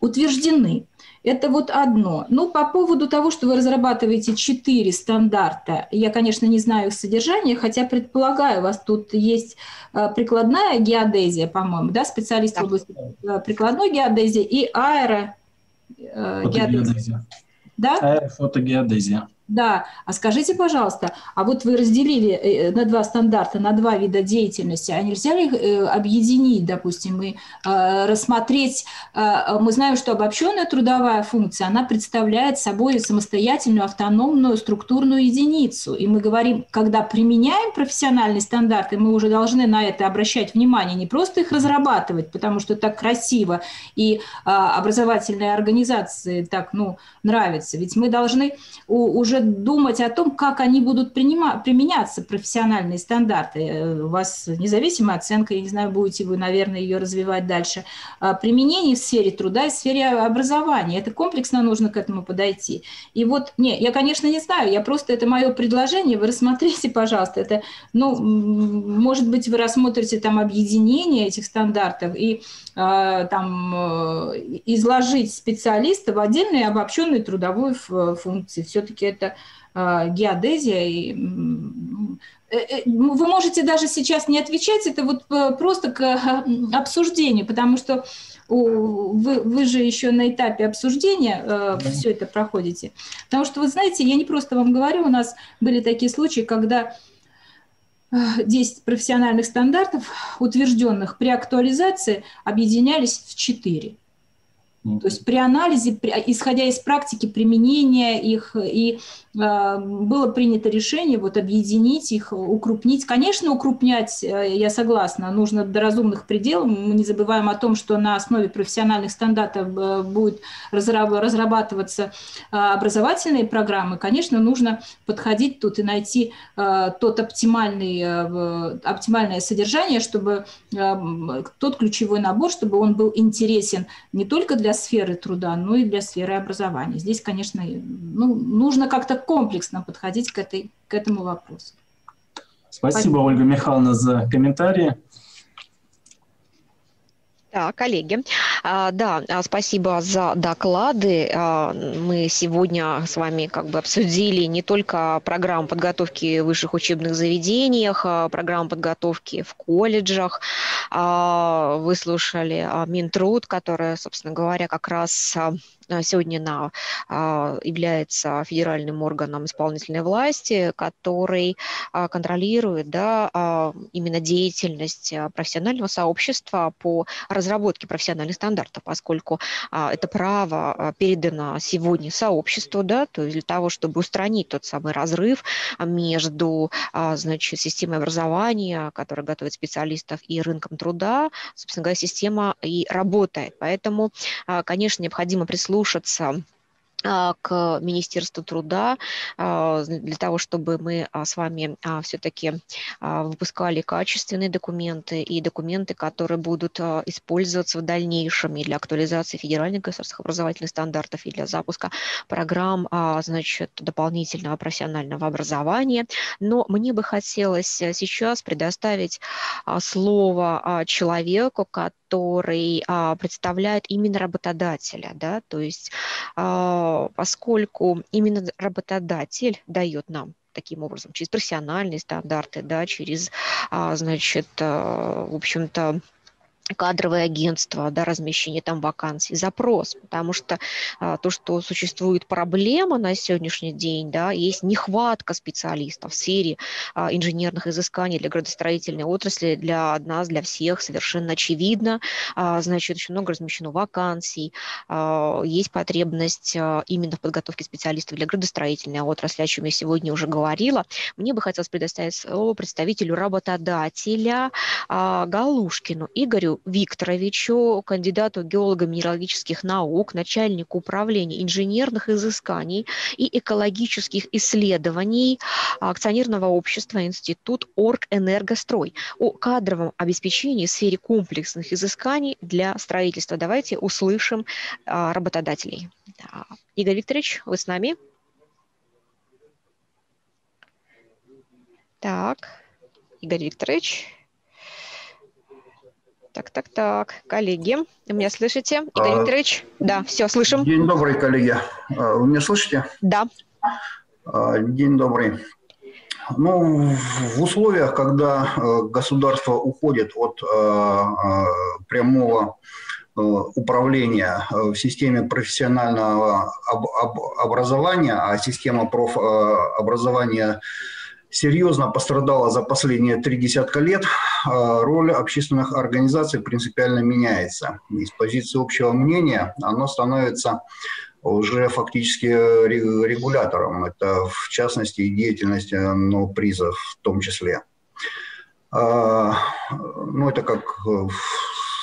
утверждены. Это вот одно. Ну, по поводу того, что вы разрабатываете четыре стандарта, я, конечно, не знаю их содержание, хотя предполагаю, у вас тут есть э, прикладная геодезия, по-моему, да, специалист да. в области э, прикладной геодезии и аэро э, геодезия. Да? Аэрофотогеодезия. Да, а скажите, пожалуйста, а вот вы разделили э, на два стандарта, на два вида деятельности, а нельзя ли их э, объединить, допустим, и э, рассмотреть, мы знаем, что обобщенная трудовая функция, она представляет собой самостоятельную автономную структурную единицу, и мы говорим, когда применяем профессиональные стандарты, мы уже должны на это обращать внимание, не просто их разрабатывать, потому что так красиво, и образовательные организации так, ну, нравятся, ведь мы должны уже уже думать о том, как они будут принимать, применяться, профессиональные стандарты. Э, у вас независимая оценка, я не знаю, будете вы, наверное, ее развивать дальше. А применение в сфере труда и в сфере образования. Это комплексно нужно к этому подойти. И вот, не, я, конечно, не знаю, я просто, это мое предложение, вы рассмотрите, пожалуйста, это, ну, может быть, вы рассмотрите там объединение этих стандартов и э, там э, изложить специалиста в отдельной обобщенной трудовой функции. Все-таки это это а, геодезия. И, э, э, вы можете даже сейчас не отвечать, это вот э, просто к обсуждению, потому что вы, вы же еще на этапе обсуждения э, все это проходите. Потому что, вы знаете, я не просто вам говорю, у нас были такие случаи, когда 10 профессиональных стандартов, утвержденных при актуализации, объединялись в 4. То есть при анализе, исходя из практики применения их и было принято решение вот объединить их, укрупнить. Конечно, укрупнять, э, я согласна, нужно до разумных пределов. Мы не забываем о том, что на основе профессиональных стандартов э, будут разрабатываться а, образовательные программы. Конечно, нужно подходить тут и найти э, тот оптимальный, оптимальное содержание, чтобы тот ключевой набор, чтобы он был интересен не только для сферы труда, но и для сферы образования. Здесь, конечно, ну, нужно как-то комплексно подходить к, этой, к этому вопросу. Спасибо, Спасибо, Ольга Михайловна, за комментарии. Да, коллеги, а, да, а, спасибо за доклады. А, мы сегодня с вами как бы обсудили не только программу подготовки в высших учебных заведениях, программу подготовки в колледжах, выслушали Минтруд, которая, собственно говоря, как раз сегодня на, а, является федеральным органом исполнительной власти, который а, контролирует да, а, именно деятельность профессионального сообщества по разработке профессиональных стандартов, поскольку это право передано сегодня сообществу, да, то есть для того, чтобы устранить тот самый разрыв между значит, системой образования, которая готовит специалистов, и рынком труда, собственно говоря, система и работает. Поэтому, конечно, необходимо прислушиваться прислушаться а, к Министерству труда а, для того, чтобы мы а, с вами все-таки выпускали качественные документы и документы, которые будут использоваться в дальнейшем и для актуализации федеральных государственных образовательных стандартов, и для запуска программ значит, дополнительного профессионального образования. Но мне бы хотелось сейчас предоставить слово человеку, который который а, представляет именно работодателя, да, то есть а, поскольку именно работодатель дает нам таким образом, через профессиональные стандарты, да, через, а, значит, а, в общем-то, кадровое агентство, да, размещение там вакансий, запрос, потому что а, то, что существует проблема на сегодняшний день, да, есть нехватка специалистов в сфере а, инженерных изысканий для градостроительной отрасли, для нас, для всех совершенно очевидно, а, значит, очень много размещено вакансий, а, есть потребность а, именно в подготовке специалистов для градостроительной отрасли, о чем я сегодня уже говорила. Мне бы хотелось предоставить слово представителю работодателя а, Галушкину Игорю Викторовичу, кандидату геолого-минералогических наук, начальнику управления инженерных изысканий и экологических исследований акционерного общества Институт Оргэнергострой о кадровом обеспечении в сфере комплексных изысканий для строительства. Давайте услышим а, работодателей. Игорь Викторович, вы с нами? Так, Игорь Викторович. Так, так, так, коллеги, вы меня слышите? Игорь а, Викторович? Да, все, слышим. День добрый, коллеги. А, вы меня слышите? Да. А, день добрый. Ну, в условиях, когда э, государство уходит от э, э, прямого управления в системе профессионального образования, а система профобразования серьезно пострадала за последние три десятка лет, роль общественных организаций принципиально меняется. Из позиции общего мнения оно становится уже фактически регулятором. Это в частности и деятельность э, ну, приза в том числе. А, ну, это как э,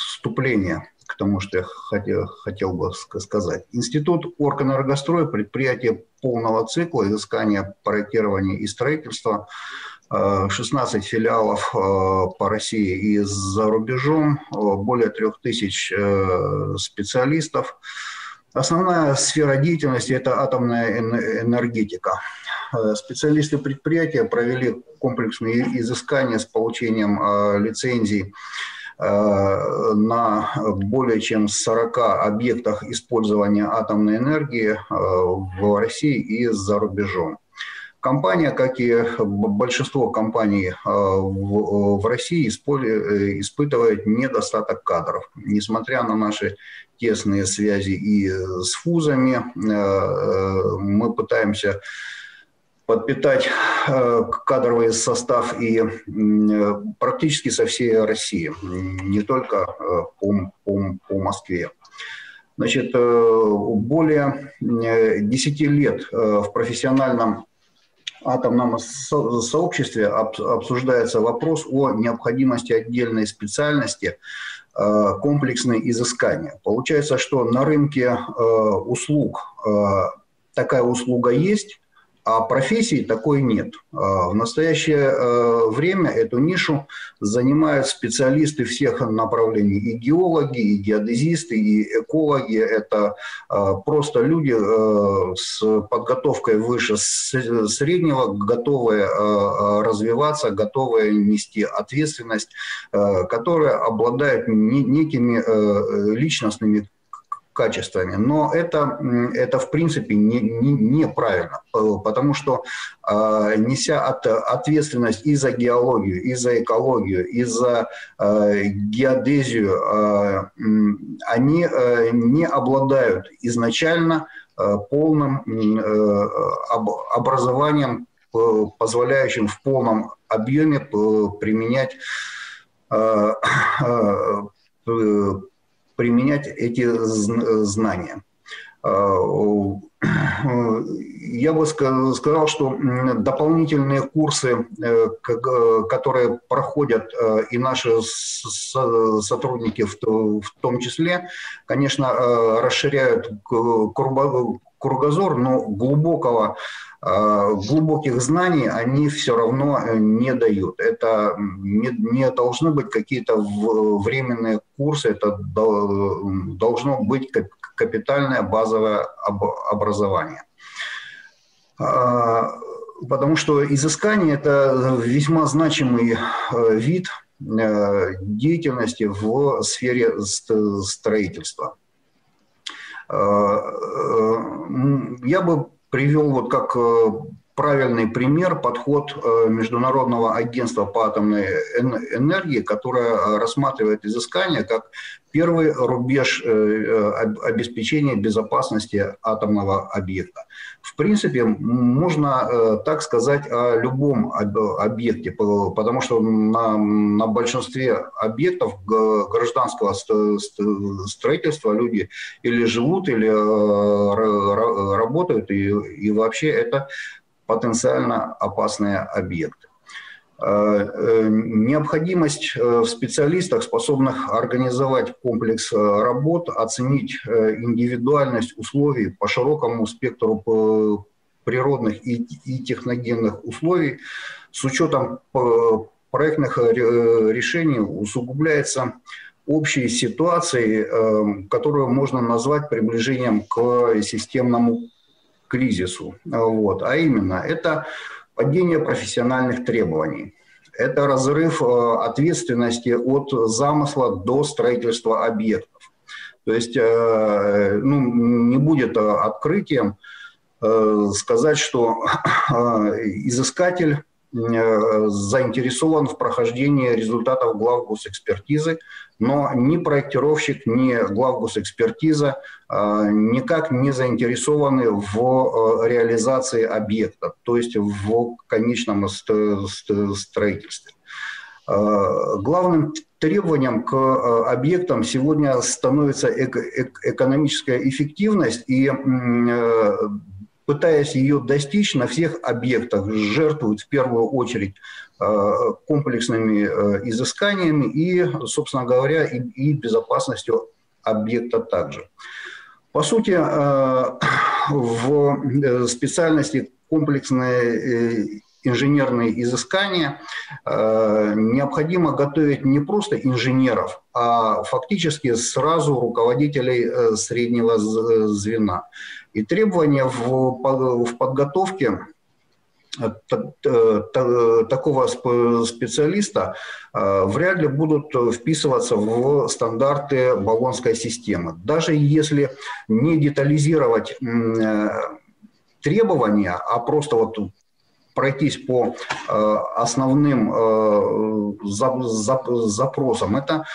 вступление к тому, что я хотел, хотел бы сказать. Институт Оргэнергострой – предприятие полного цикла изыскания, проектирования и строительства. 16 э, филиалов по России и за рубежом, более 3000 специалистов – Основная сфера деятельности – это атомная энергетика. Э, специалисты предприятия провели комплексные изыскания с получением э, лицензий э, на более чем 40 объектах использования атомной энергии в России и за рубежом. Компания, как и большинство компаний в России, испытывает недостаток кадров. Несмотря на наши тесные связи и с фузами. Э, э, мы пытаемся подпитать э, кадровый состав и практически со всей России, не только по, по, по Москве. Значит, более 10 лет в профессиональном атомном сообществе обсуждается вопрос о необходимости отдельной специальности Э, комплексные изыскания. Получается, что на рынке э, услуг э, такая услуга есть, а профессии такой нет. А, в настоящее э, время эту нишу занимают специалисты всех направлений. И геологи, и геодезисты, и экологи. Это а, просто люди э, с подготовкой выше среднего, готовые э, развиваться, готовые нести ответственность, которые обладают некими личностными качествами. Но это, это в принципе не, не, неправильно, потому что э, неся от, ответственность и за геологию, и за экологию, и за э, геодезию, э, они э, не обладают изначально э, полным э, об, образованием, э, позволяющим в полном объеме э, применять э, [clears throat] э, применять эти знания. А, я бы сказал, что дополнительные курсы, э, которые проходят э, и наши сотрудники в том числе, конечно, э, расширяют кругозор, но глубокого глубоких знаний они все равно э, не дают. Это не, не должны быть какие-то временные курсы, это должно быть капитальное базовое образование. А, потому что изыскание – это весьма значимый э, вид э, деятельности в сфере строительства. А, я бы привел вот как э, правильный пример подход э, Международного агентства по атомной энергии, которое рассматривает изыскание как первый рубеж э, обеспечения безопасности атомного объекта. В принципе, можно э, так сказать о любом объекте, потому что на, на большинстве объектов гражданского строительства люди или живут, или э, работают, и, и вообще это потенциально опасные объекты. Э, необходимость в специалистах, способных организовать комплекс работ, оценить индивидуальность условий по широкому спектру природных и техногенных условий с учетом проектных решений усугубляется общей ситуацией, которую можно назвать приближением к системному кризису. Вот. А именно, это падение профессиональных требований. Это разрыв ответственности от замысла до строительства объектов. То есть ну, не будет открытием сказать, что изыскатель Э, заинтересован в прохождении результатов главгосэкспертизы, но ни проектировщик, ни главгосэкспертиза э, никак не заинтересованы в э, реализации объекта, то есть в конечном строительстве. Главным требованием к объектам сегодня становится экономическая эффективность и пытаясь ее достичь на всех объектах, жертвуют в первую очередь э, комплексными э, изысканиями и, собственно говоря, и, и безопасностью объекта также. По сути, э, в специальности комплексные инженерные изыскания необходимо готовить не просто инженеров, а фактически сразу руководителей среднего звена. И требования в, в подготовке такого специалиста э, вряд ли будут вписываться в стандарты баллонской системы. Даже если не детализировать э, требования, а просто вот пройтись по э, основным запросам, это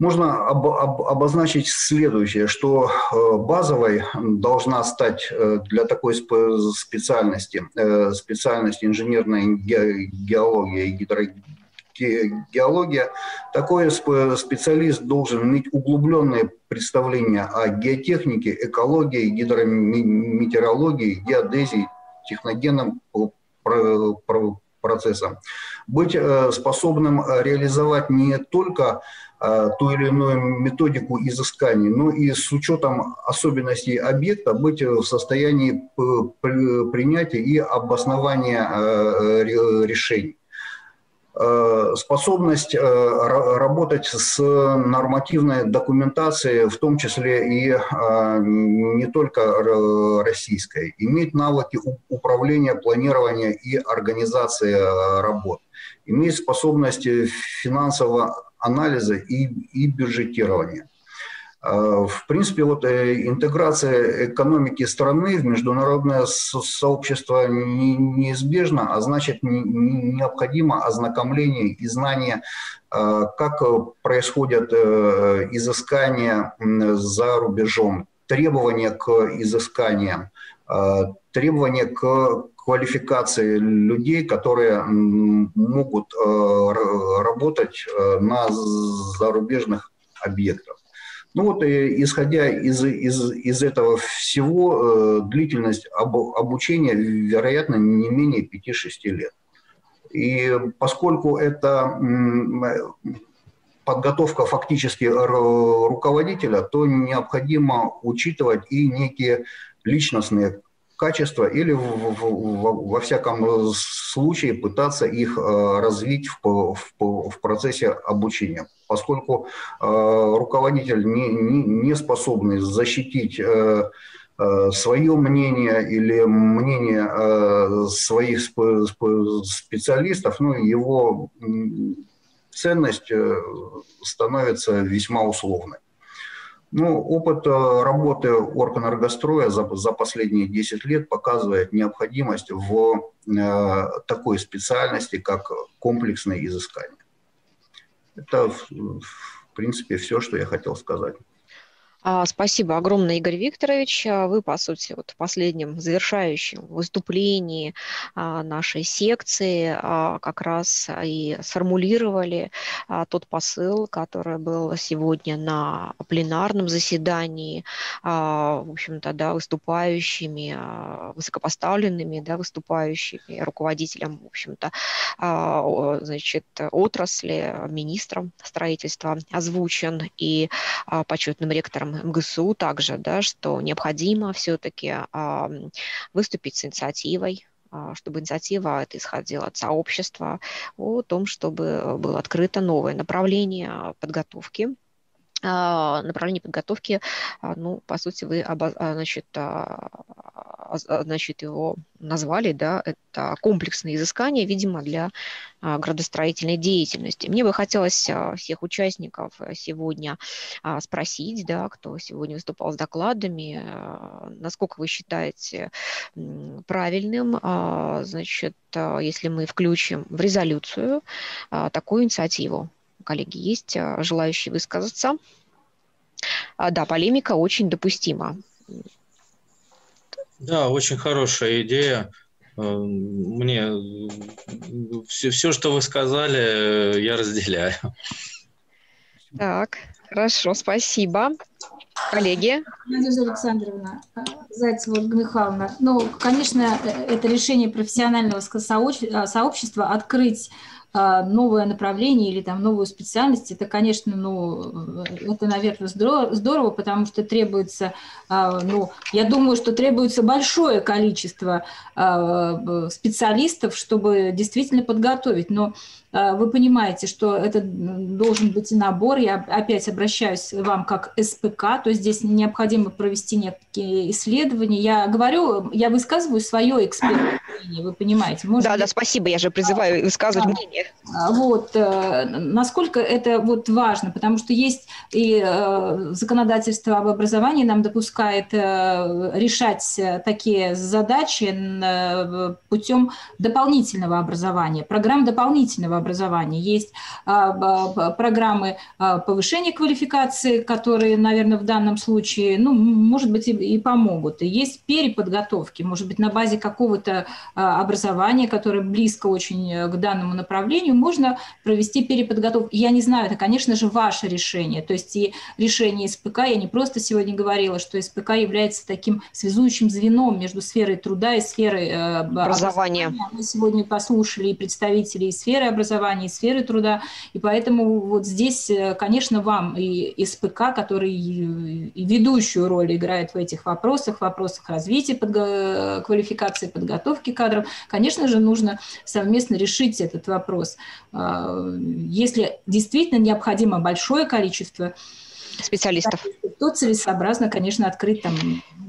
можно об, об, обозначить следующее, что э, базовой должна стать э, для такой специальности, э, специальность инженерная геология и гидрогеология, такой специалист должен иметь углубленное представление о геотехнике, экологии, гидрометеорологии, геодезии, техногенном процессам. Быть способным реализовать не только Э, ту или иную методику изыскания, но и с учетом особенностей объекта быть в состоянии принятия и обоснования э, решений э, способность работать с нормативной документацией, в том числе и не только российской, иметь навыки управления, планирования и организации работ, иметь способность финансово анализа и, и бюджетирования. А, в принципе, вот э, интеграция экономики страны в международное сообщество неизбежна, а значит необходимо ознакомление и знание, а, как происходят э, изыскания за рубежом, требования к изысканиям, а, требования к квалификации людей, которые могут э, работать на зарубежных объектах. Ну вот, и, исходя из, из, из этого всего, э, длительность об, обучения, вероятно, не менее 5-6 лет. И поскольку это подготовка фактически руководителя, то необходимо учитывать и некие личностные качества или в, в, во всяком случае пытаться их э, развить в, в, в процессе обучения, поскольку э, руководитель не, не, не способный защитить э, свое мнение или мнение своих специалистов, ну, его ценность становится весьма условной. Ну, опыт э, работы Оргэнергостроя за, за последние 10 лет показывает необходимость в э, такой специальности, как комплексное изыскание. Это, в, в принципе, все, что я хотел сказать. А, спасибо огромное, Игорь Викторович. А, вы, по сути, вот в последнем завершающем выступлении а, нашей секции как раз и сформулировали тот посыл, который был сегодня на пленарном заседании, в общем-то, да, выступающими, высокопоставленными, да, выступающими руководителем, в общем-то, значит, отрасли, министром строительства озвучен и почетным ректором МГСУ также, да, что необходимо все-таки а, выступить с инициативой, а, чтобы инициатива это исходила от сообщества, о том, чтобы было открыто новое направление подготовки направление подготовки, ну, по сути, вы, значит, значит, его назвали, да, это комплексные изыскания, видимо, для а, градостроительной деятельности. Мне бы хотелось а, всех участников э, сегодня а, спросить, да, кто сегодня выступал с докладами, насколько вы считаете правильным, значит, если мы включим в резолюцию такую инициативу. Коллеги, есть желающие высказаться? Да, полемика очень допустима. Да, очень хорошая идея. Э, мне все, все, что вы сказали, я разделяю. Так, хорошо, спасибо. Коллеги? Надежда Александровна, э, Зайцева Ольга Михайловна, ну, конечно, э, это решение профессионального сообщества открыть а, новое направление или там новую специальность, это, конечно, ну, это, наверное, здорово, потому что требуется, а, ну, я думаю, что требуется большое количество а, специалистов, чтобы действительно подготовить. Но вы понимаете, что это должен быть набор. Я опять обращаюсь к вам как СПК, то есть здесь необходимо провести некие исследования. Я говорю, я высказываю свое экспертное мнение, вы понимаете. Может да, быть, да, спасибо, я же призываю высказывать да. мнение. А, вот, э, насколько это вот важно, потому что есть и э, законодательство об образовании нам допускает решать такие задачи путем дополнительного образования, программ дополнительного образования. Есть а, программы а, повышения квалификации, которые, наверное, в данном случае, ну, может быть, и помогут. И есть переподготовки, может быть, на базе какого-то а, образования, которое близко очень к данному направлению, можно провести переподготовку. Я не знаю, это, конечно же, ваше решение. То есть и решение СПК, я не просто сегодня говорила, что СПК является таким связующим звеном между сферой труда и сферой э, образования. образования. Мы сегодня послушали и представителей сферы образования, образования, и сферы труда. И поэтому вот здесь, э, конечно, вам и СПК, который и ведущую роль играет в этих вопросах, в вопросах развития подго- квалификации, подготовки кадров, конечно же, нужно совместно решить этот вопрос. А, если действительно необходимо большое количество специалистов, то целесообразно, конечно, открыть там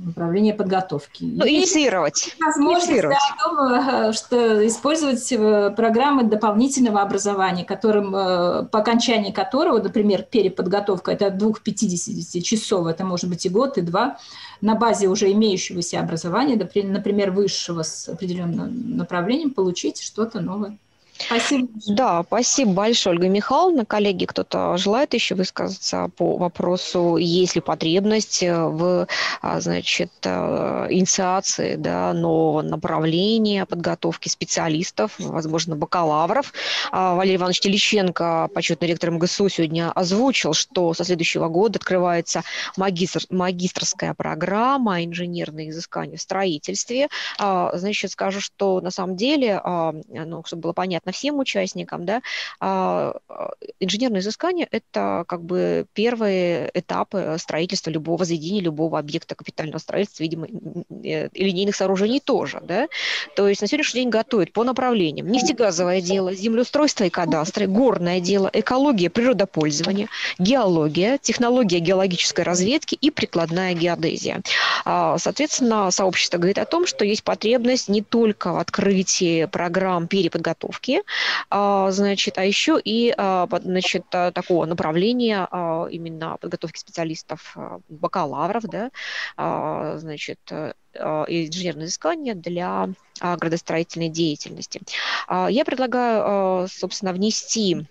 направление подготовки. Ну, инициировать. Возможность инициировать. о том, э, что использовать э, программы дополнительного образования, которым, э, по окончании которого, например, переподготовка, это от 2-50 часов, это может быть и год, и два, на базе уже имеющегося образования, например, высшего с определенным направлением, получить что-то новое. Спасибо. Да, спасибо большое, Ольга Михайловна. Коллеги, кто-то желает еще высказаться по вопросу, есть ли потребность в, а, значит, э, инициации да, нового направления подготовки специалистов, возможно, бакалавров. А, Валерий Иванович Теличенко, почетный ректор МГСУ, сегодня озвучил, что со следующего года открывается магистр, магистрская программа инженерные изыскания в строительстве. А, значит, скажу, что на самом деле, ну, чтобы было понятно, понятно всем участникам, да, а, а, инженерное изыскание – это как бы первые этапы строительства любого заведения, любого объекта капитального строительства, видимо, э, и линейных сооружений тоже, да. То есть на сегодняшний день готовят по направлениям нефтегазовое дело, землеустройство и кадастры, горное дело, экология, природопользование, геология, технология геологической разведки и прикладная геодезия. А, соответственно, сообщество говорит о том, что есть потребность не только в открытии программ переподготовки, а, значит, а еще и, а, значит, а, такого направления именно подготовки специалистов, бакалавров, да, значит, э, и инженерное изыскание для градостроительной деятельности. Я предлагаю, собственно, внести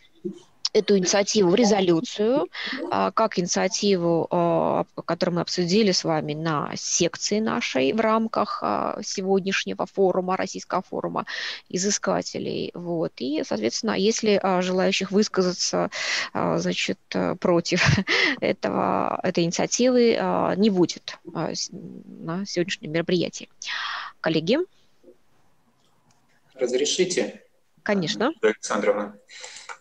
эту инициативу в резолюцию, а, как инициативу, а, которую мы обсудили с вами на секции нашей в рамках а, сегодняшнего форума, российского форума изыскателей. Вот. И, соответственно, если желающих высказаться значит, против [laughs] этого, этой инициативы не будет на сегодняшнем мероприятии. Коллеги? Разрешите? Конечно. Александровна.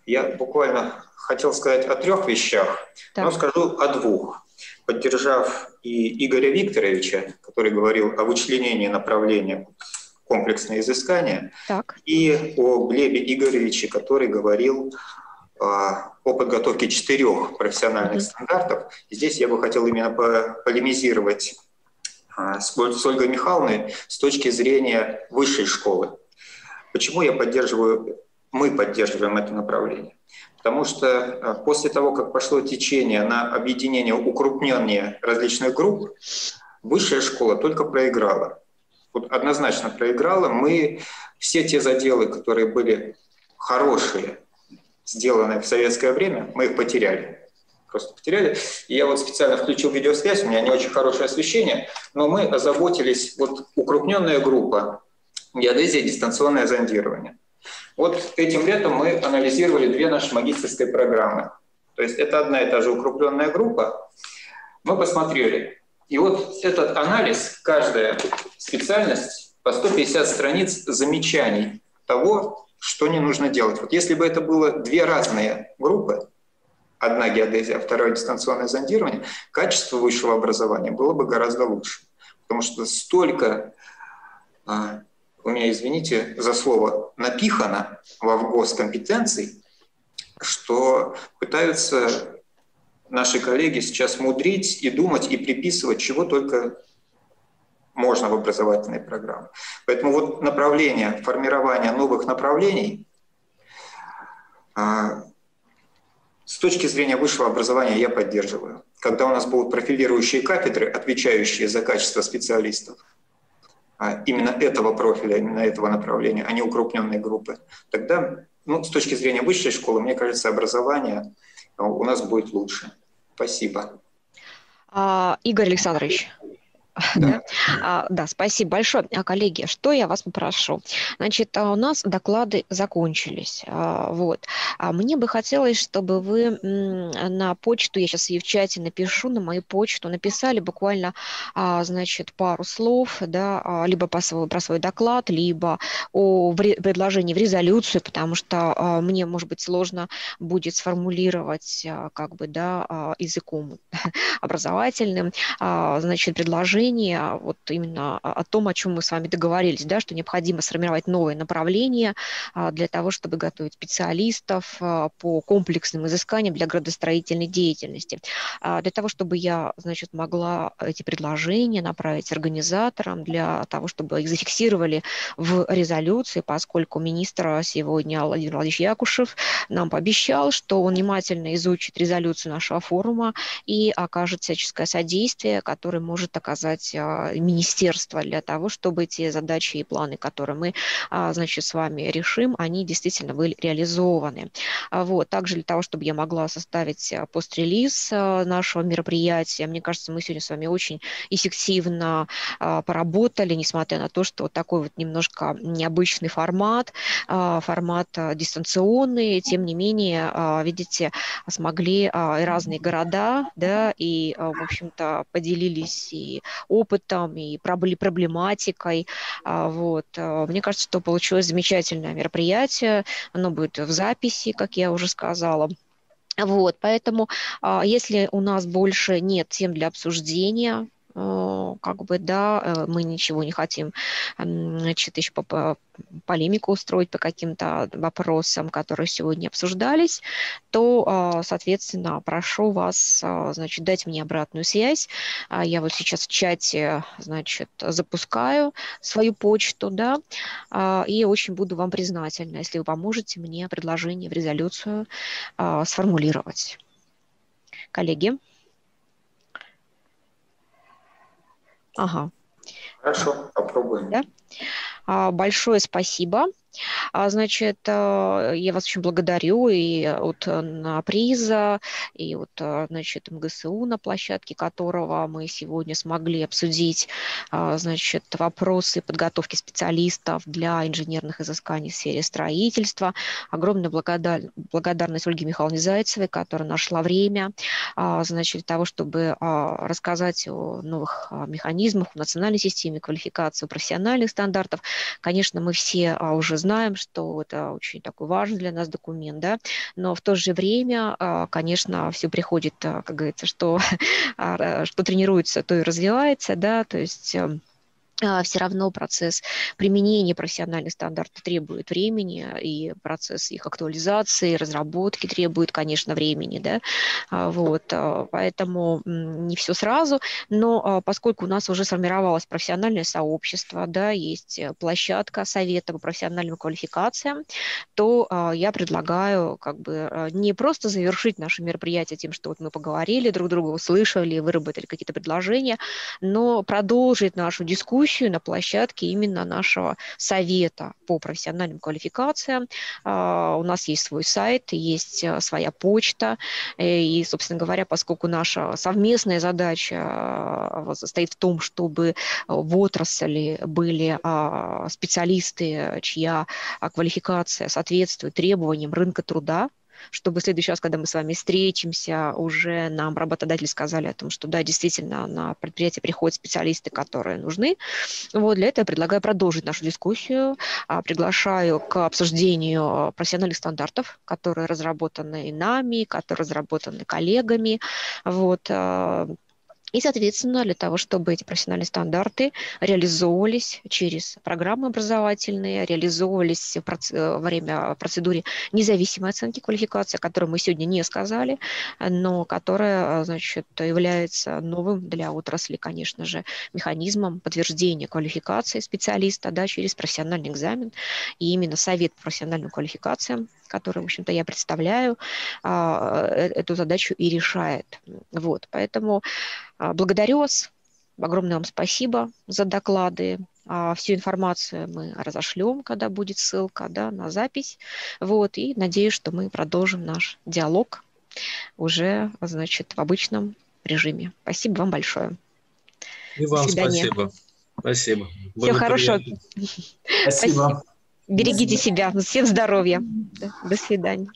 Я буквально хотел сказать о трех вещах, так. но скажу о двух. Поддержав и Игоря Викторовича, который говорил о вычленении направления комплексное изыскание, так. и о Глебе Игоревиче, который говорил по подготовке четырех профессиональных mm-hmm. стандартов. здесь я бы хотел именно полемизировать с Ольгой Михайловной с точки зрения высшей школы. Почему я поддерживаю, мы поддерживаем это направление? Потому что после того, как пошло течение на объединение, укрупнение различных групп, высшая школа только проиграла. Вот однозначно проиграла. Мы все те заделы, которые были хорошие, сделанные в советское время, мы их потеряли. Просто потеряли. И я вот специально включил видеосвязь, у меня не очень хорошее освещение, но мы озаботились, вот укрупненная группа, геодезия, дистанционное зондирование. Вот этим летом мы анализировали две наши магистрские программы. То есть это одна и та же укрупненная группа. Мы посмотрели. И вот этот анализ, каждая специальность по 150 страниц замечаний того, что не нужно делать. Вот если бы это было две разные группы, одна геодезия, а вторая дистанционное зондирование, качество высшего образования было бы гораздо лучше. Потому что столько, а, у меня, извините за слово, напихано в госкомпетенций, что пытаются наши коллеги сейчас мудрить и думать и приписывать, чего только можно в образовательной программе. Поэтому вот направление формирования новых направлений а, с точки зрения высшего образования я поддерживаю. Когда у нас будут профилирующие кафедры, отвечающие за качество специалистов, именно этого профиля, именно этого направления, а не укрупненные группы, тогда ну, с точки зрения высшей школы, мне кажется, образование у нас будет лучше. Спасибо. А, Игорь Александрович. [laughs] Да. А, да, спасибо большое. А, коллеги, что я вас попрошу? Значит, а у нас доклады закончились. А, вот. Мне бы хотелось, чтобы вы на почту, я сейчас ее в чате напишу, на мою почту, написали буквально, значит, пару слов, да, либо по свой, про свой доклад, либо о предложении в резолюцию, потому что мне, может быть, сложно будет сформулировать, как бы, да, языком [laughs] образовательным, значит, предложение решение вот именно о том, о чем мы с вами договорились, да, что необходимо сформировать новое направление а, для того, чтобы готовить специалистов а, по комплексным изысканиям для градостроительной деятельности. А, для того, чтобы я, значит, могла эти предложения направить организаторам для того, чтобы их зафиксировали в резолюции, поскольку министр сегодня Владимир Владимирович Якушев нам пообещал, что он внимательно изучит резолюцию нашего форума и окажет всяческое содействие, которое может оказать создать а, министерство для того, чтобы те задачи и планы, которые мы, а, значит, с вами решим, они действительно были реализованы. А вот. Также для того, чтобы я могла составить пост-релиз нашего мероприятия, мне кажется, мы сегодня с вами очень эффективно поработали, несмотря на то, что вот такой вот немножко необычный формат, формат дистанционный, тем не менее, видите, смогли и разные города, да, и, в общем-то, поделились и опытом и проблематикой. А, вот. А, мне кажется, что получилось замечательное мероприятие. Оно будет в записи, как я уже сказала. Вот, поэтому, а, если у нас больше нет тем для обсуждения, как бы, да, э, мы ничего не хотим, значит, еще по полемику устроить по каким-то вопросам, которые сегодня обсуждались, то, э, соответственно, прошу вас, значит, дать мне обратную связь. А я вот сейчас в чате, значит, запускаю свою почту, да, и очень буду вам признательна, если вы поможете мне предложение в резолюцию сформулировать. Коллеги. Ага. Хорошо, попробуем. Да? А, большое спасибо. А, значит, э, я вас очень благодарю и от э, приза, и от, э, значит, МГСУ, на площадке которого мы сегодня смогли обсудить, а, значит, вопросы подготовки специалистов для инженерных изысканий в сфере строительства. Огромная благодар... благодарность Ольге Михайловне Зайцевой, которая нашла время, а, значит, для того, чтобы рассказать о новых механизмах в национальной системе квалификации, профессиональных стандартов. Конечно, мы все уже знаем, что это очень такой важный для нас документ, да, но в то же время, а, конечно, все приходит, а, как говорится, что, [laughs] а, что тренируется, то и развивается, да, то есть эм, все равно процесс применения профессиональных стандартов требует времени, и процесс их актуализации, разработки требует, конечно, времени, да, а, вот, а, поэтому не все сразу, но поскольку у нас уже сформировалось профессиональное сообщество, да, есть э, площадка совета по профессиональным квалификациям, то я предлагаю как бы не просто завершить наше мероприятие тем, что вот мы поговорили, друг друга услышали, выработали какие-то предложения, но продолжить нашу дискуссию дискуссию на площадке именно нашего совета по профессиональным квалификациям. А, у нас есть свой сайт, есть э, своя почта, э, и, собственно говоря, поскольку наша совместная задача а, состоит в том, чтобы в отрасли были а, специалисты, чья квалификация соответствует требованиям рынка труда, чтобы в следующий раз, когда мы с вами встретимся, уже нам работодатели сказали о том, что да, действительно, на предприятие приходят специалисты, которые нужны. Вот для этого я предлагаю продолжить нашу дискуссию. А, приглашаю к обсуждению профессиональных стандартов, которые разработаны нами, которые разработаны коллегами. Вот, а, и, соответственно, для того, чтобы эти профессиональные стандарты реализовывались через программы образовательные, реализовывались во время процедуры независимой оценки квалификации, о которой мы сегодня не сказали, но которая, значит, является новым для отрасли, конечно же, механизмом подтверждения квалификации специалиста да, через профессиональный экзамен. И именно Совет по профессиональным квалификациям который, в общем-то, я представляю, а, э, эту задачу и решает. Вот, поэтому а, благодарю вас, огромное вам спасибо за доклады. А, всю информацию мы разошлем, когда будет ссылка да, на запись. Вот, и надеюсь, что мы продолжим наш диалог уже, значит, в обычном режиме. Спасибо вам большое. И вам спасибо. Спасибо. Всего хорошего. Спасибо. Берегите себя. Всем здоровья. До свидания.